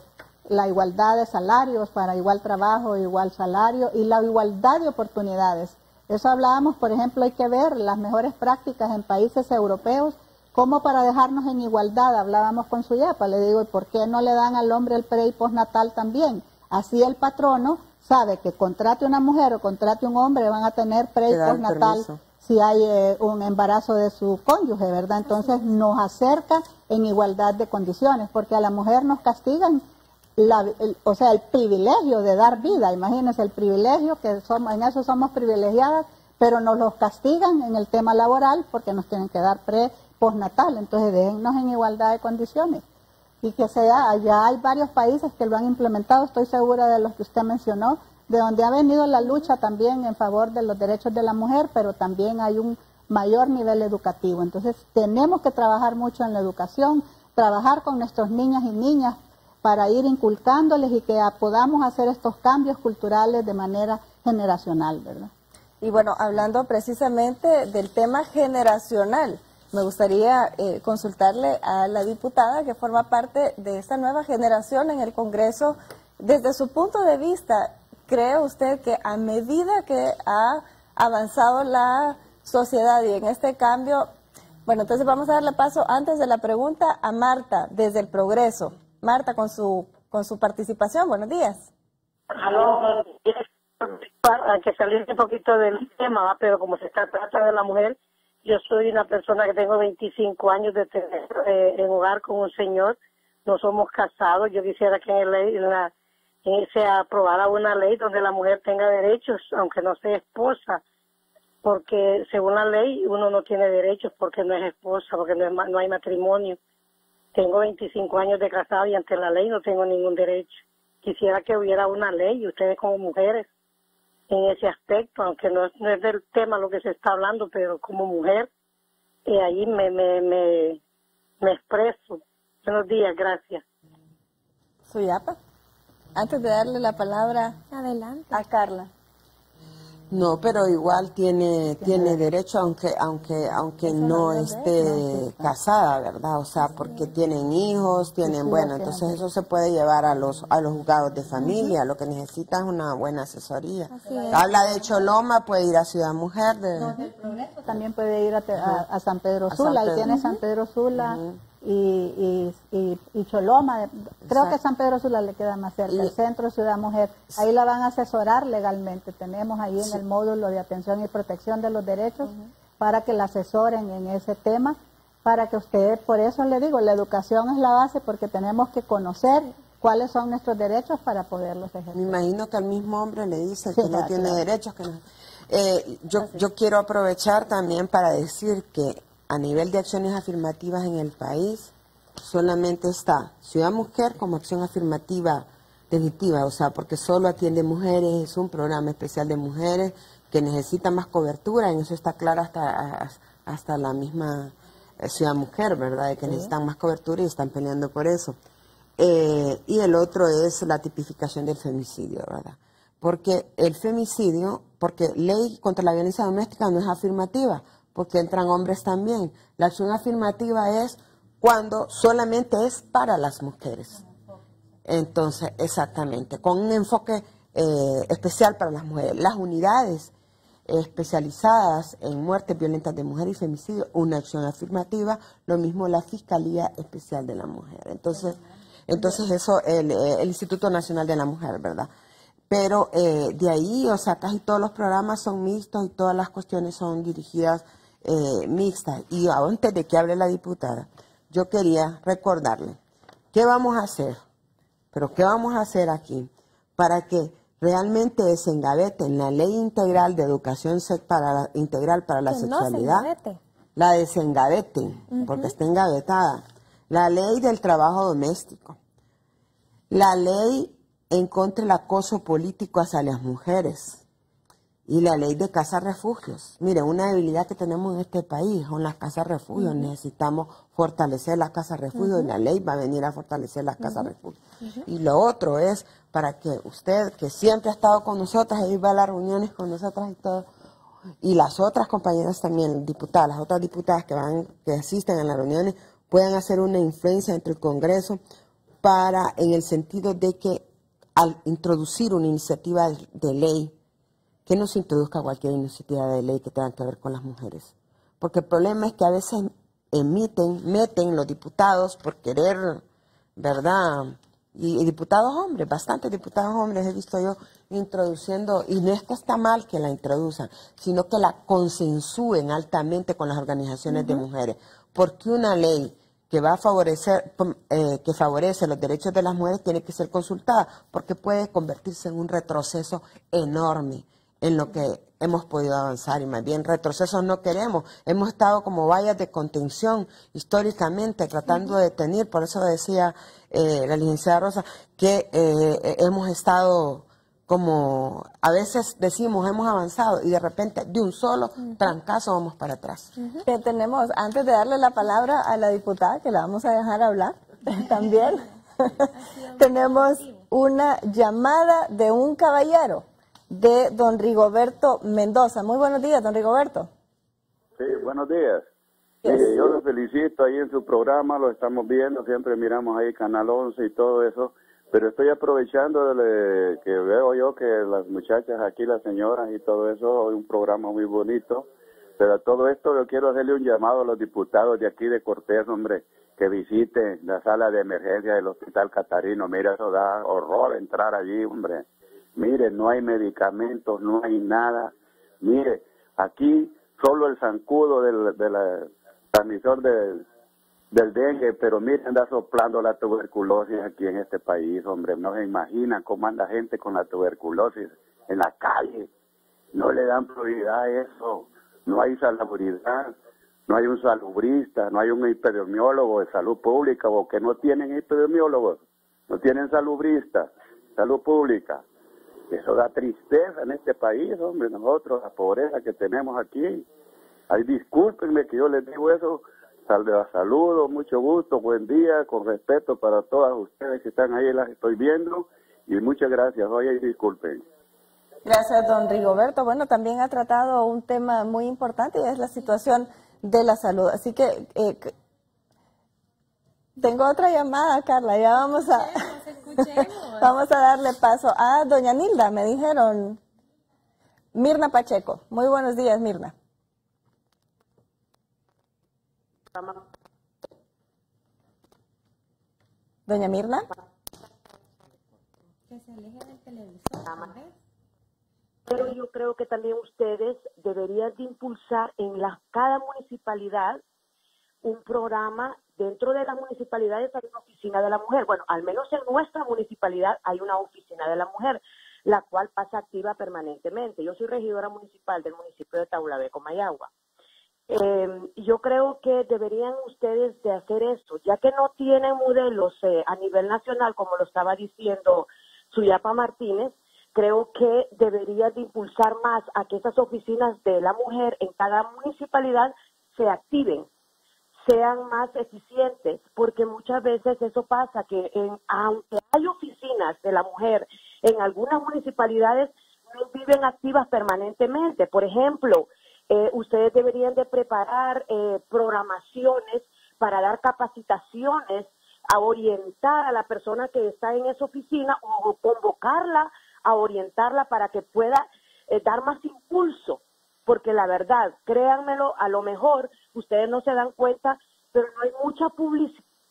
la igualdad de salarios para igual trabajo, igual salario y la igualdad de oportunidades. Eso hablábamos, por ejemplo, hay que ver las mejores prácticas en países europeos, como para dejarnos en igualdad, hablábamos con su yapa, le digo, ¿y por qué no le dan al hombre el pre y postnatal también? Así el patrono sabe que contrate una mujer o contrate un hombre van a tener pre y postnatal si hay eh, un embarazo de su cónyuge, ¿verdad? Entonces nos acerca en igualdad de condiciones, porque a la mujer nos castigan, o sea, el privilegio de dar vida, imagínense el privilegio que somos, en eso somos privilegiadas, pero nos los castigan en el tema laboral porque nos tienen que dar pre postnatal, entonces déjennos en igualdad de condiciones y que sea, ya hay varios países que lo han implementado, estoy segura de los que usted mencionó, de donde ha venido la lucha también en favor de los derechos de la mujer, pero también hay un mayor nivel educativo. Entonces tenemos que trabajar mucho en la educación, trabajar con nuestros niñas y niñas para ir inculcándoles y que podamos hacer estos cambios culturales de manera generacional, ¿verdad? Y bueno, hablando precisamente del tema generacional, me gustaría eh, consultarle a la diputada que forma parte de esta nueva generación en el Congreso. Desde su punto de vista, ¿cree usted que a medida que ha avanzado la sociedad y en este cambio, bueno, entonces vamos a darle paso antes de la pregunta a Marta desde el Progreso. Marta, con su, con su participación, buenos días. Aló, hay que salir un poquito del tema, pero como se está tratando de la mujer, yo soy una persona que tengo 25 años de tener eh, en hogar con un señor. No somos casados. Yo quisiera que en, la, se aprobara una ley donde la mujer tenga derechos, aunque no sea esposa. Porque según la ley uno no tiene derechos porque no es esposa, porque no, no hay matrimonio. Tengo 25 años de casado y ante la ley no tengo ningún derecho. Quisiera que hubiera una ley ustedes como mujeres en ese aspecto, aunque no, no es del tema lo que se está hablando, pero como mujer, eh, ahí me, me, me, me expreso. Buenos días, gracias. Suyapa, antes de darle la palabra Adelante. a Carla. No, pero igual tiene tiene derecho aunque aunque aunque no esté casada, ¿verdad? O sea, porque tienen hijos, tienen bueno, entonces eso se puede llevar a los a los juzgados de familia. Lo que necesita es una buena asesoría. Habla de Choloma, puede ir a Ciudad Mujer. De... también puede ir a, San Pedro Sula. Ahí tiene San Pedro Sula y, y, y, Choloma, creo que San Pedro Sula le queda más cerca, el centro Ciudad Mujer, ahí la van a asesorar legalmente, tenemos ahí en el módulo de atención y protección de los derechos para que la asesoren en ese tema, para que usted, por eso le digo, la educación es la base porque tenemos que conocer cuáles son nuestros derechos para poderlos ejercer. Me imagino que al mismo hombre le dice que no tiene derechos, que no... Eh, yo, yo quiero aprovechar también para decir que a nivel de acciones afirmativas en el país, solamente está Ciudad Mujer como acción afirmativa definitiva, o sea, porque solo atiende mujeres, es un programa especial de mujeres que necesita más cobertura, en eso está claro hasta, hasta la misma eh, Ciudad Mujer, ¿verdad? De que necesitan más cobertura y están peleando por eso. eh, y el otro es la tipificación del femicidio, ¿verdad? Porque el femicidio, porque ley contra la violencia doméstica no es afirmativa, porque entran hombres también. La acción afirmativa es cuando solamente es para las mujeres. Entonces, exactamente, con un enfoque eh, especial para las mujeres. Las unidades especializadas en muertes violentas de mujer y femicidio, una acción afirmativa, lo mismo la Fiscalía Especial de la Mujer. Entonces, entonces eso, el, eh, el Instituto Nacional de la Mujer, ¿verdad? Pero eh, de ahí, o sea, casi todos los programas son mixtos y todas las cuestiones son dirigidas eh, mixtas. Y antes de que hable la diputada, yo quería recordarle, ¿qué vamos a hacer? Pero ¿qué vamos a hacer aquí para que realmente desengaveten la ley integral de educación para integral para la sexualidad? la desengaveten, porque está engavetada. La ley del trabajo doméstico. La ley en contra del acoso político hacia las mujeres y la ley de casas refugios. Mire, una debilidad que tenemos en este país son las casas refugios. Necesitamos fortalecer las casas refugios y la ley va a venir a fortalecer las casas refugios. Y lo otro es para que usted, que siempre ha estado con nosotras y va a las reuniones con nosotras y todo, y las otras compañeras también, diputadas, las otras diputadas que van, que asisten a las reuniones, puedan hacer una influencia entre el Congreso para, en el sentido de que al introducir una iniciativa de ley, que no se introduzca cualquier iniciativa de ley que tenga que ver con las mujeres. Porque el problema es que a veces emiten, meten los diputados por querer, ¿verdad? Y, diputados hombres, bastantes diputados hombres he visto yo introduciendo, y no es que está mal que la introduzcan, sino que la consensúen altamente con las organizaciones de mujeres. Porque una ley que va a favorecer, eh, que favorece los derechos de las mujeres tiene que ser consultada, porque puede convertirse en un retroceso enorme en lo que hemos podido avanzar y más bien retrocesos no queremos. Hemos estado como vallas de contención históricamente tratando de detener, por eso decía eh, la licenciada Rosa, que eh, hemos estado como a veces decimos hemos avanzado y de repente de un solo trancazo vamos para atrás. tenemos, antes de darle la palabra a la diputada, que la vamos a dejar hablar también, tenemos una llamada de un caballero, de don Rigoberto Mendoza. Muy buenos días, don Rigoberto. Sí, buenos días. yo lo felicito ahí en su programa, lo estamos viendo, siempre miramos ahí Canal 11 y todo eso pero estoy aprovechando de que veo yo que las muchachas aquí, las señoras y todo eso, un programa muy bonito. Pero a todo esto yo quiero hacerle un llamado a los diputados de aquí de Cortés, hombre, que visiten la sala de emergencia del Hospital Catarino. Mira, eso da horror entrar allí, hombre. Mire, no hay medicamentos, no hay nada. Mire, aquí solo el zancudo del, transmisor del dengue, pero miren, anda soplando la tuberculosis aquí en este país, hombre. No se imaginan cómo anda gente con la tuberculosis en la calle. No le dan prioridad a eso. No hay salubridad, no hay un salubrista, no hay un epidemiólogo de salud pública o que no tienen epidemiólogos, no tienen salubrista, salud pública. Eso da tristeza en este país, hombre, nosotros, la pobreza que tenemos aquí. Ay, discúlpenme que yo les digo eso, saludo, mucho gusto, buen día, con respeto para todas ustedes que están ahí, las estoy viendo y muchas gracias. Oye, disculpen. Gracias, don Rigoberto. Bueno, también ha tratado un tema muy importante y es la situación de la salud. Así que eh, tengo otra llamada, Carla. Ya vamos a vamos a darle paso a doña Nilda. Me dijeron Mirna Pacheco. Muy buenos días, Mirna. Doña Mirna. Que se aleje del televisor. Pero yo creo que también ustedes deberían de impulsar en la, cada municipalidad un programa dentro de las municipalidades hay una oficina de la mujer. Bueno, al menos en nuestra municipalidad hay una oficina de la mujer, la cual pasa activa permanentemente. Yo soy regidora municipal del municipio de Taulabeco, Mayagua. Eh, yo creo que deberían ustedes de hacer esto, ya que no tienen modelos eh, a nivel nacional, como lo estaba diciendo Suyapa Martínez, creo que debería de impulsar más a que esas oficinas de la mujer en cada municipalidad se activen, sean más eficientes, porque muchas veces eso pasa, que en, aunque hay oficinas de la mujer en algunas municipalidades, no viven activas permanentemente. Por ejemplo, eh, ustedes deberían de preparar eh, programaciones para dar capacitaciones a orientar a la persona que está en esa oficina o convocarla a orientarla para que pueda eh, dar más impulso, porque la verdad, créanmelo, a lo mejor ustedes no se dan cuenta, pero no hay mucha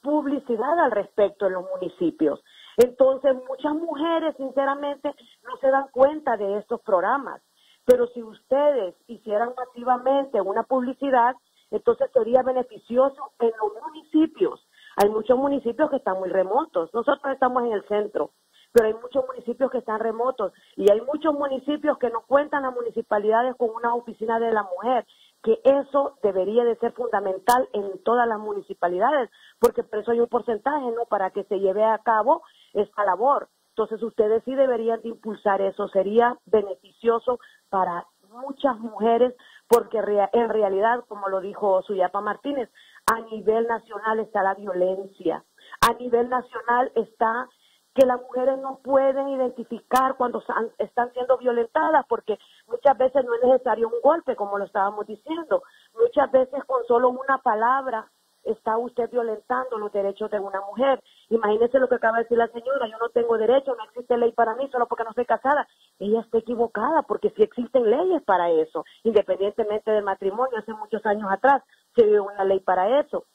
publicidad al respecto en los municipios. Entonces, muchas mujeres, sinceramente, no se dan cuenta de estos programas. Pero si ustedes hicieran masivamente una publicidad, entonces sería beneficioso en los municipios. Hay muchos municipios que están muy remotos. Nosotros estamos en el centro, pero hay muchos municipios que están remotos y hay muchos municipios que no cuentan las municipalidades con una oficina de la mujer, que eso debería de ser fundamental en todas las municipalidades, porque por eso hay un porcentaje, ¿no? Para que se lleve a cabo esta labor. Entonces ustedes sí deberían de impulsar eso, sería beneficioso para muchas mujeres, porque en realidad, como lo dijo Suyapa Martínez, a nivel nacional está la violencia, a nivel nacional está que las mujeres no pueden identificar cuando están siendo violentadas, porque muchas veces no es necesario un golpe, como lo estábamos diciendo, muchas veces con solo una palabra está usted violentando los derechos de una mujer. Imagínese lo que acaba de decir la señora, yo no tengo derecho, no existe ley para mí solo porque no soy casada. Ella está equivocada porque sí existen leyes para eso, independientemente del matrimonio, hace muchos años atrás se dio una ley para eso.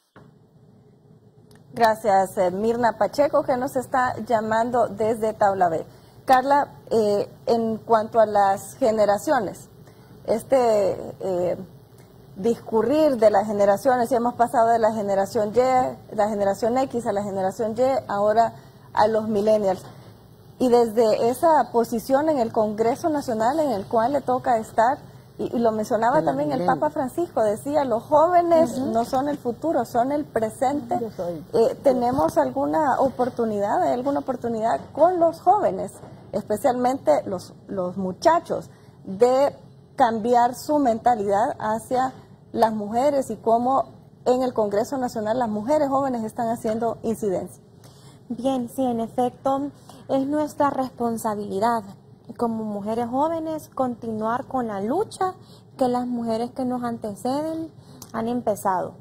Gracias, eh, Mirna Pacheco, que nos está llamando desde Tabla B. Carla, eh, en cuanto a las generaciones, este eh, discurrir de las generaciones, y hemos pasado de la generación Y, la generación X a la generación Y, ahora a los millennials. Y desde esa posición en el Congreso Nacional en el cual le toca estar, y, lo mencionaba también el Papa Francisco, decía, los jóvenes no son el futuro, son el presente. Eh, ¿Tenemos alguna oportunidad, hay alguna oportunidad con los jóvenes, especialmente los, los muchachos, de cambiar su mentalidad hacia las mujeres y cómo en el Congreso Nacional las mujeres jóvenes están haciendo incidencia. Bien, sí, en efecto, es nuestra responsabilidad como mujeres jóvenes continuar con la lucha que las mujeres que nos anteceden han empezado.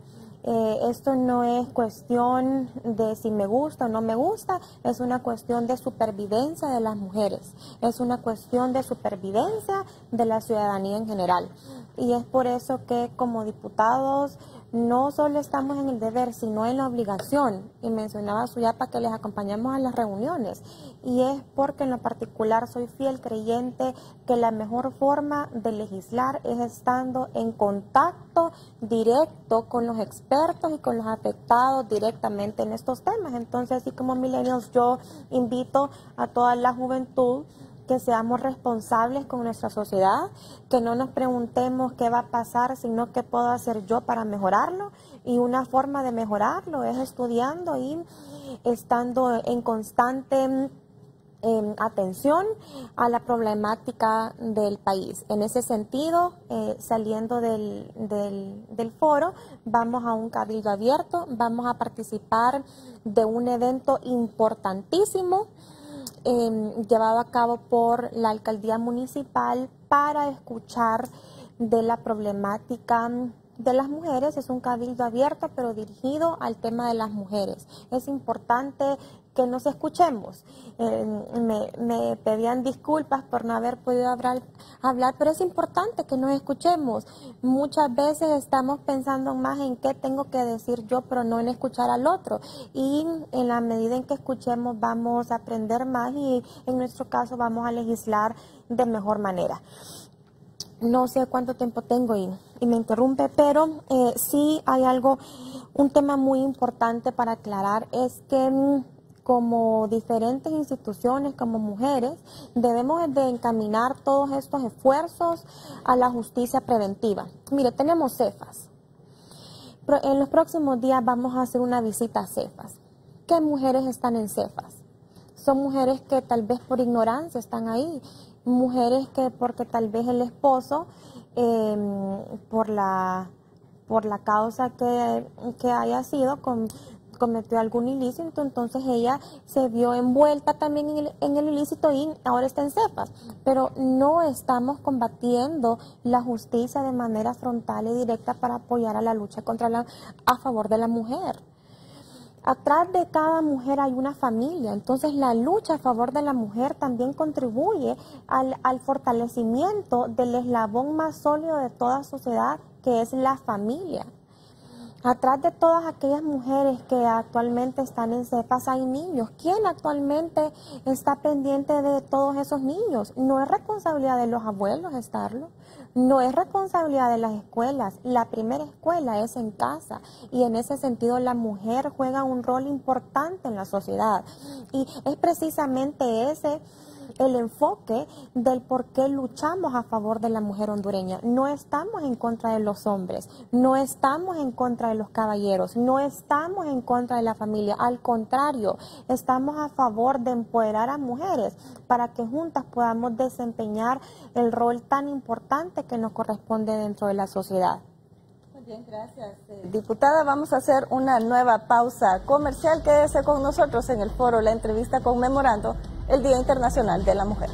Eh, esto no es cuestión de si me gusta o no me gusta, es una cuestión de supervivencia de las mujeres, es una cuestión de supervivencia de la ciudadanía en general. Y es por eso que como diputados no solo estamos en el deber, sino en la obligación. Y mencionaba Suyapa que les acompañamos a las reuniones. Y es porque en lo particular soy fiel creyente que la mejor forma de legislar es estando en contacto directo con los expertos y con los afectados directamente en estos temas. Entonces, así como millennials, yo invito a toda la juventud que seamos responsables con nuestra sociedad, que no nos preguntemos qué va a pasar, sino qué puedo hacer yo para mejorarlo. Y una forma de mejorarlo es estudiando y estando en constante atención a la problemática del país. En ese sentido, eh, saliendo del, del, del, foro, vamos a un cabildo abierto, vamos a participar de un evento importantísimo Em, llevado a cabo por la alcaldía municipal para escuchar de la problemática de las mujeres. Es un cabildo abierto, pero dirigido al tema de las mujeres. Es importante que nos escuchemos. Eh, me, pedían disculpas por no haber podido hablar, hablar, pero es importante que nos escuchemos. Muchas veces estamos pensando más en qué tengo que decir yo, pero no en escuchar al otro. Y en la medida en que escuchemos vamos a aprender más y en nuestro caso vamos a legislar de mejor manera no sé cuánto tiempo tengo y, me interrumpe, pero eh, sí hay algo, un tema muy importante para aclarar, es que mm, como diferentes instituciones, como mujeres, debemos de encaminar todos estos esfuerzos a la justicia preventiva. Mire, tenemos CEFAS. En los próximos días vamos a hacer una visita a CEFAS. ¿Qué mujeres están en CEFAS? Son mujeres que tal vez por ignorancia están ahí, mujeres que porque tal vez el esposo, em, por, la, por la causa que, que haya sido, con, cometió algún ilícito, entonces ella se vio envuelta también en el, en el ilícito y ahora está en cepas. Pero no estamos combatiendo la justicia de manera frontal y directa para apoyar a la lucha contra la, a favor de la mujer. Atrás de cada mujer hay una familia, entonces la lucha a favor de la mujer también contribuye al, al fortalecimiento del eslabón más sólido de toda sociedad, que es la familia. Atrás de todas aquellas mujeres que actualmente están en cepas hay niños. ¿Quién actualmente está pendiente de todos esos niños? No es responsabilidad de los abuelos estarlo. No es responsabilidad de las escuelas. La primera escuela es en casa y en ese sentido la mujer juega un rol importante en la sociedad. Y es precisamente ese el enfoque del por qué luchamos a favor de la mujer hondureña. No estamos en contra de los hombres, no estamos en contra de los caballeros, no estamos en contra de la familia. Al contrario, estamos a favor de empoderar a mujeres para que juntas podamos desempeñar el rol tan importante que nos corresponde dentro de la sociedad. Muy bien, gracias. Eh, diputada, vamos a hacer una nueva pausa comercial. Quédese con nosotros en el foro, la entrevista conmemorando el Día Internacional de la Mujer.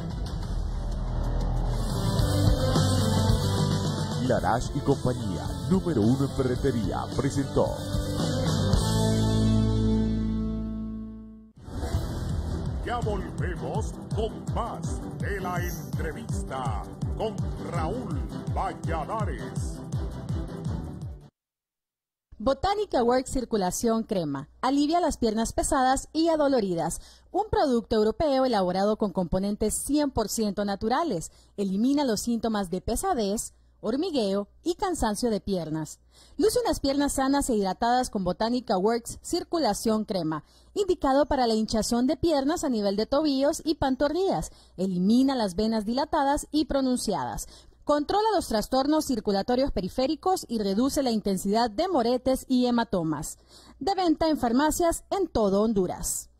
Larash y compañía, número uno en ferretería, presentó. Ya volvemos con más de la entrevista con Raúl Valladares. Botánica Works Circulación Crema. Alivia las piernas pesadas y adoloridas. Un producto europeo elaborado con componentes 100% naturales. Elimina los síntomas de pesadez, hormigueo y cansancio de piernas. Luce unas piernas sanas e hidratadas con Botánica Works Circulación Crema, indicado para la hinchazón de piernas a nivel de tobillos y pantorrillas. Elimina las venas dilatadas y pronunciadas. Controla los trastornos circulatorios periféricos y reduce la intensidad de moretes y hematomas. De venta en farmacias en todo Honduras.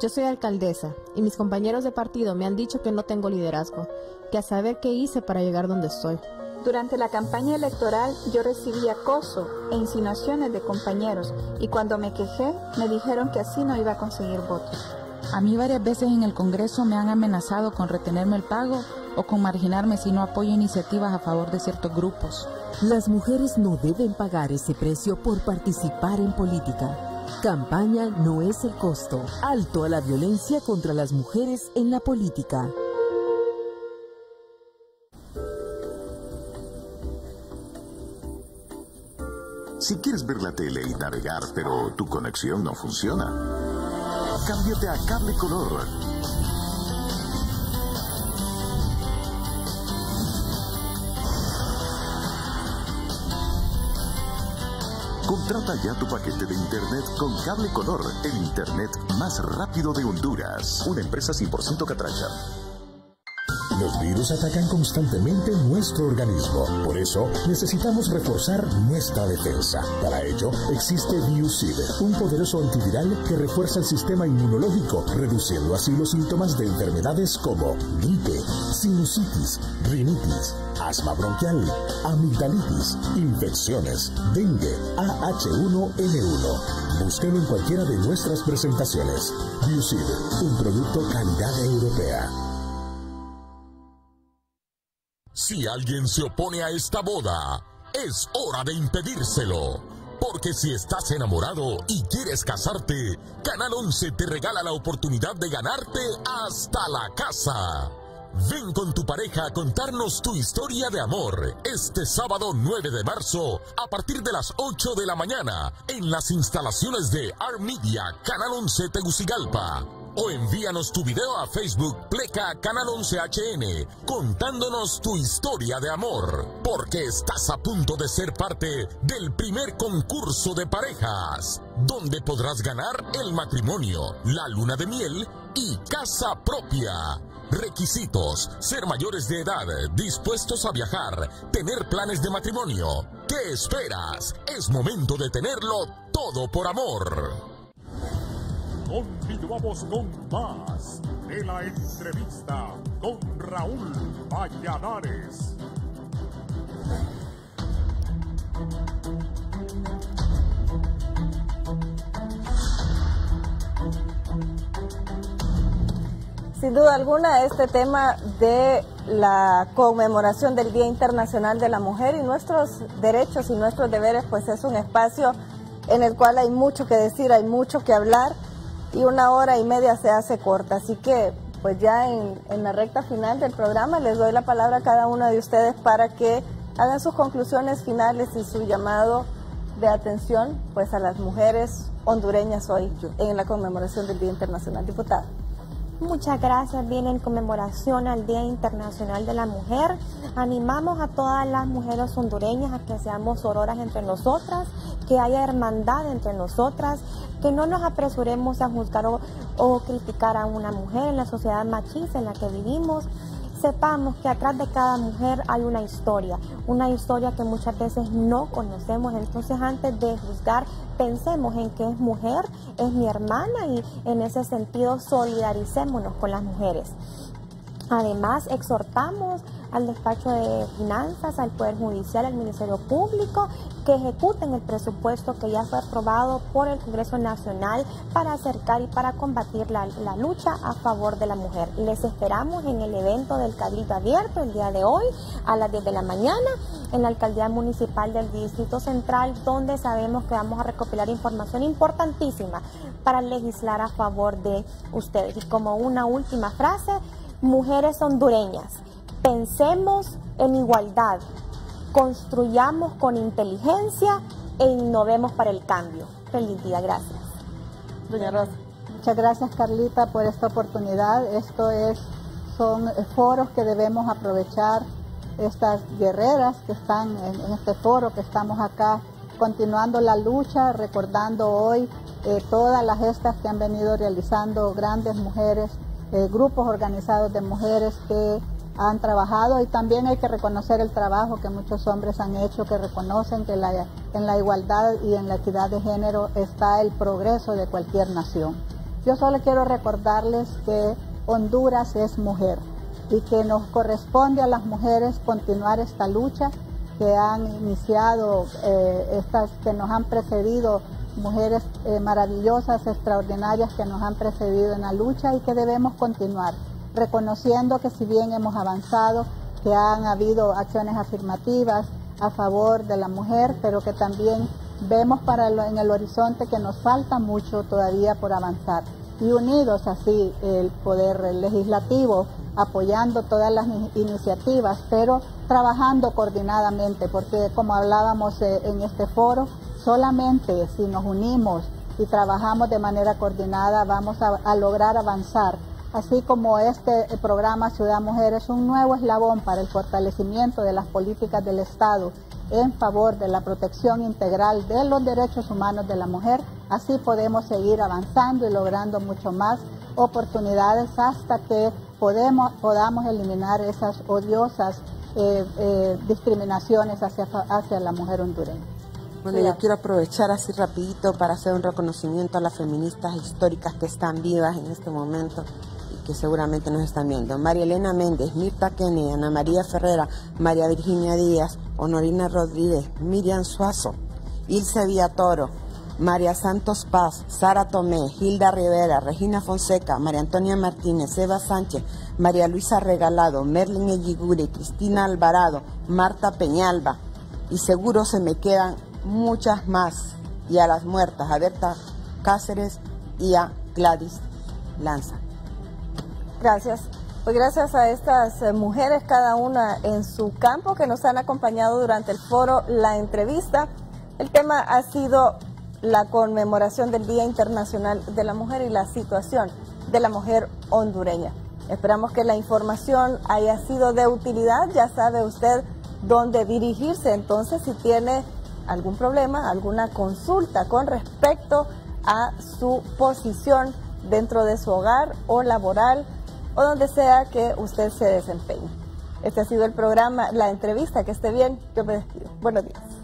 Yo soy alcaldesa y mis compañeros de partido me han dicho que no tengo liderazgo, que a saber qué hice para llegar donde estoy. Durante la campaña electoral yo recibí acoso e insinuaciones de compañeros y cuando me quejé me dijeron que así no iba a conseguir votos. A mí varias veces en el Congreso me han amenazado con retenerme el pago o con marginarme si no apoyo iniciativas a favor de ciertos grupos. Las mujeres no deben pagar ese precio por participar en política. Campaña no es el costo. Alto a la violencia contra las mujeres en la política. Si quieres ver la tele y navegar, pero tu conexión no funciona, cámbiate a Cable Color. Contrata ya tu paquete de internet con Cable Color, el internet más rápido de Honduras. Una empresa 100% catracha. Los virus atacan constantemente nuestro organismo. Por eso necesitamos reforzar nuestra defensa. Para ello existe Biucid, un poderoso antiviral que refuerza el sistema inmunológico, reduciendo así los síntomas de enfermedades como gripe, sinusitis, rinitis, asma bronquial, amigdalitis, infecciones, dengue, AH1N1. Búsquelo en cualquiera de nuestras presentaciones. Biucid, un producto calidad europea. Si alguien se opone a esta boda, es hora de impedírselo. Porque si estás enamorado y quieres casarte, Canal 11 te regala la oportunidad de ganarte hasta la casa. Ven con tu pareja a contarnos tu historia de amor este sábado 9 de marzo a partir de las 8 de la mañana en las instalaciones de Armedia Canal 11 Tegucigalpa o envíanos tu video a Facebook Pleca Canal 11HN contándonos tu historia de amor, porque estás a punto de ser parte del primer concurso de parejas, donde podrás ganar el matrimonio, la luna de miel y casa propia. Requisitos, ser mayores de edad, dispuestos a viajar, tener planes de matrimonio. ¿Qué esperas? Es momento de tenerlo todo por amor. Continuamos con más de la entrevista con Raúl Valladares. Sin duda alguna, este tema de la conmemoración del Día Internacional de la Mujer y nuestros derechos y nuestros deberes, pues es un espacio en el cual hay mucho que decir, hay mucho que hablar y una hora y media se hace corta. Así que, pues ya en, en la recta final del programa les doy la palabra a cada uno de ustedes para que hagan sus conclusiones finales y su llamado de atención pues a las mujeres hondureñas hoy en la conmemoración del Día Internacional. Diputada. Muchas gracias. Viene en conmemoración al Día Internacional de la Mujer. Animamos a todas las mujeres hondureñas a que seamos sororas entre nosotras, que haya hermandad entre nosotras, que no nos apresuremos a juzgar o, o criticar a una mujer en la sociedad machista en la que vivimos sepamos que atrás de cada mujer hay una historia, una historia que muchas veces no conocemos. Entonces antes de juzgar, pensemos en que es mujer, es mi hermana y en ese sentido solidaricémonos con las mujeres. Además, exhortamos al despacho de finanzas, al Poder Judicial, al Ministerio Público, que ejecuten el presupuesto que ya fue aprobado por el Congreso Nacional para acercar y para combatir la, lucha a favor de la mujer. Les esperamos en el evento del Cabildo Abierto el día de hoy a las 10 de la mañana en la Alcaldía Municipal del Distrito Central, donde sabemos que vamos a recopilar información importantísima para legislar a favor de ustedes. Y como una última frase, mujeres hondureñas, Pensemos en igualdad, construyamos con inteligencia e innovemos para el cambio. Feliz día, gracias. Doña Rosa. Muchas gracias Carlita por esta oportunidad. Esto es, son foros que debemos aprovechar, estas guerreras que están en, este foro, que estamos acá continuando la lucha, recordando hoy eh, todas las gestas que han venido realizando grandes mujeres, eh, grupos organizados de mujeres que han trabajado y también hay que reconocer el trabajo que muchos hombres han hecho, que reconocen que la, en la igualdad y en la equidad de género está el progreso de cualquier nación. Yo solo quiero recordarles que Honduras es mujer y que nos corresponde a las mujeres continuar esta lucha que han iniciado, eh, estas que nos han precedido, mujeres eh, maravillosas, extraordinarias que nos han precedido en la lucha y que debemos continuar reconociendo que si bien hemos avanzado, que han habido acciones afirmativas a favor de la mujer, pero que también vemos para en el horizonte que nos falta mucho todavía por avanzar. Y unidos así el poder legislativo, apoyando todas las iniciativas, pero trabajando coordinadamente, porque como hablábamos eh, en este foro, solamente si nos unimos y trabajamos de manera coordinada vamos a, lograr avanzar así como este programa Ciudad Mujer es un nuevo eslabón para el fortalecimiento de las políticas del Estado en favor de la protección integral de los derechos humanos de la mujer, así podemos seguir avanzando y logrando mucho más oportunidades hasta que podamos eliminar esas odiosas eh, eh, discriminaciones hacia, hacia la mujer hondureña. Bueno, yo quiero aprovechar así rapidito para hacer un reconocimiento a las feministas históricas que están vivas en este momento que seguramente nos están viendo. María Elena Méndez, Mirta Kennedy, Ana María Ferrera, María Virginia Díaz, Honorina Rodríguez, Miriam Suazo, Ilse Villatoro, María Santos Paz, Sara Tomé, Hilda Rivera, Regina Fonseca, María Antonia Martínez, Eva Sánchez, María Luisa Regalado, Merlin Elliguri, Cristina Alvarado, Marta Peñalba. Y seguro se me quedan muchas más. Y a las muertas, a Berta Cáceres y a Gladys Lanza. Gracias. Pues gracias a estas eh, mujeres, cada una en su campo, que nos han acompañado durante el foro, la entrevista. El tema ha sido la conmemoración del Día Internacional de la Mujer y la situación de la mujer hondureña. Esperamos que la información haya sido de utilidad. Ya sabe usted dónde dirigirse entonces si tiene algún problema, alguna consulta con respecto a su posición dentro de su hogar o laboral o donde sea que usted se desempeñe. Este ha sido el programa, la entrevista. Que esté bien. Yo me despido. Buenos días.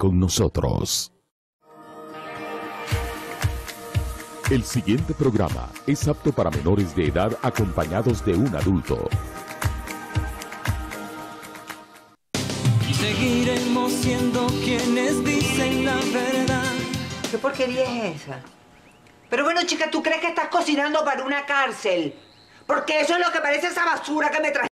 Con nosotros. El siguiente programa es apto para menores de edad acompañados de un adulto. Y seguiremos siendo quienes dicen la verdad. ¿Qué porquería es esa? Pero bueno, chica, ¿tú crees que estás cocinando para una cárcel? Porque eso es lo que parece esa basura que me traje.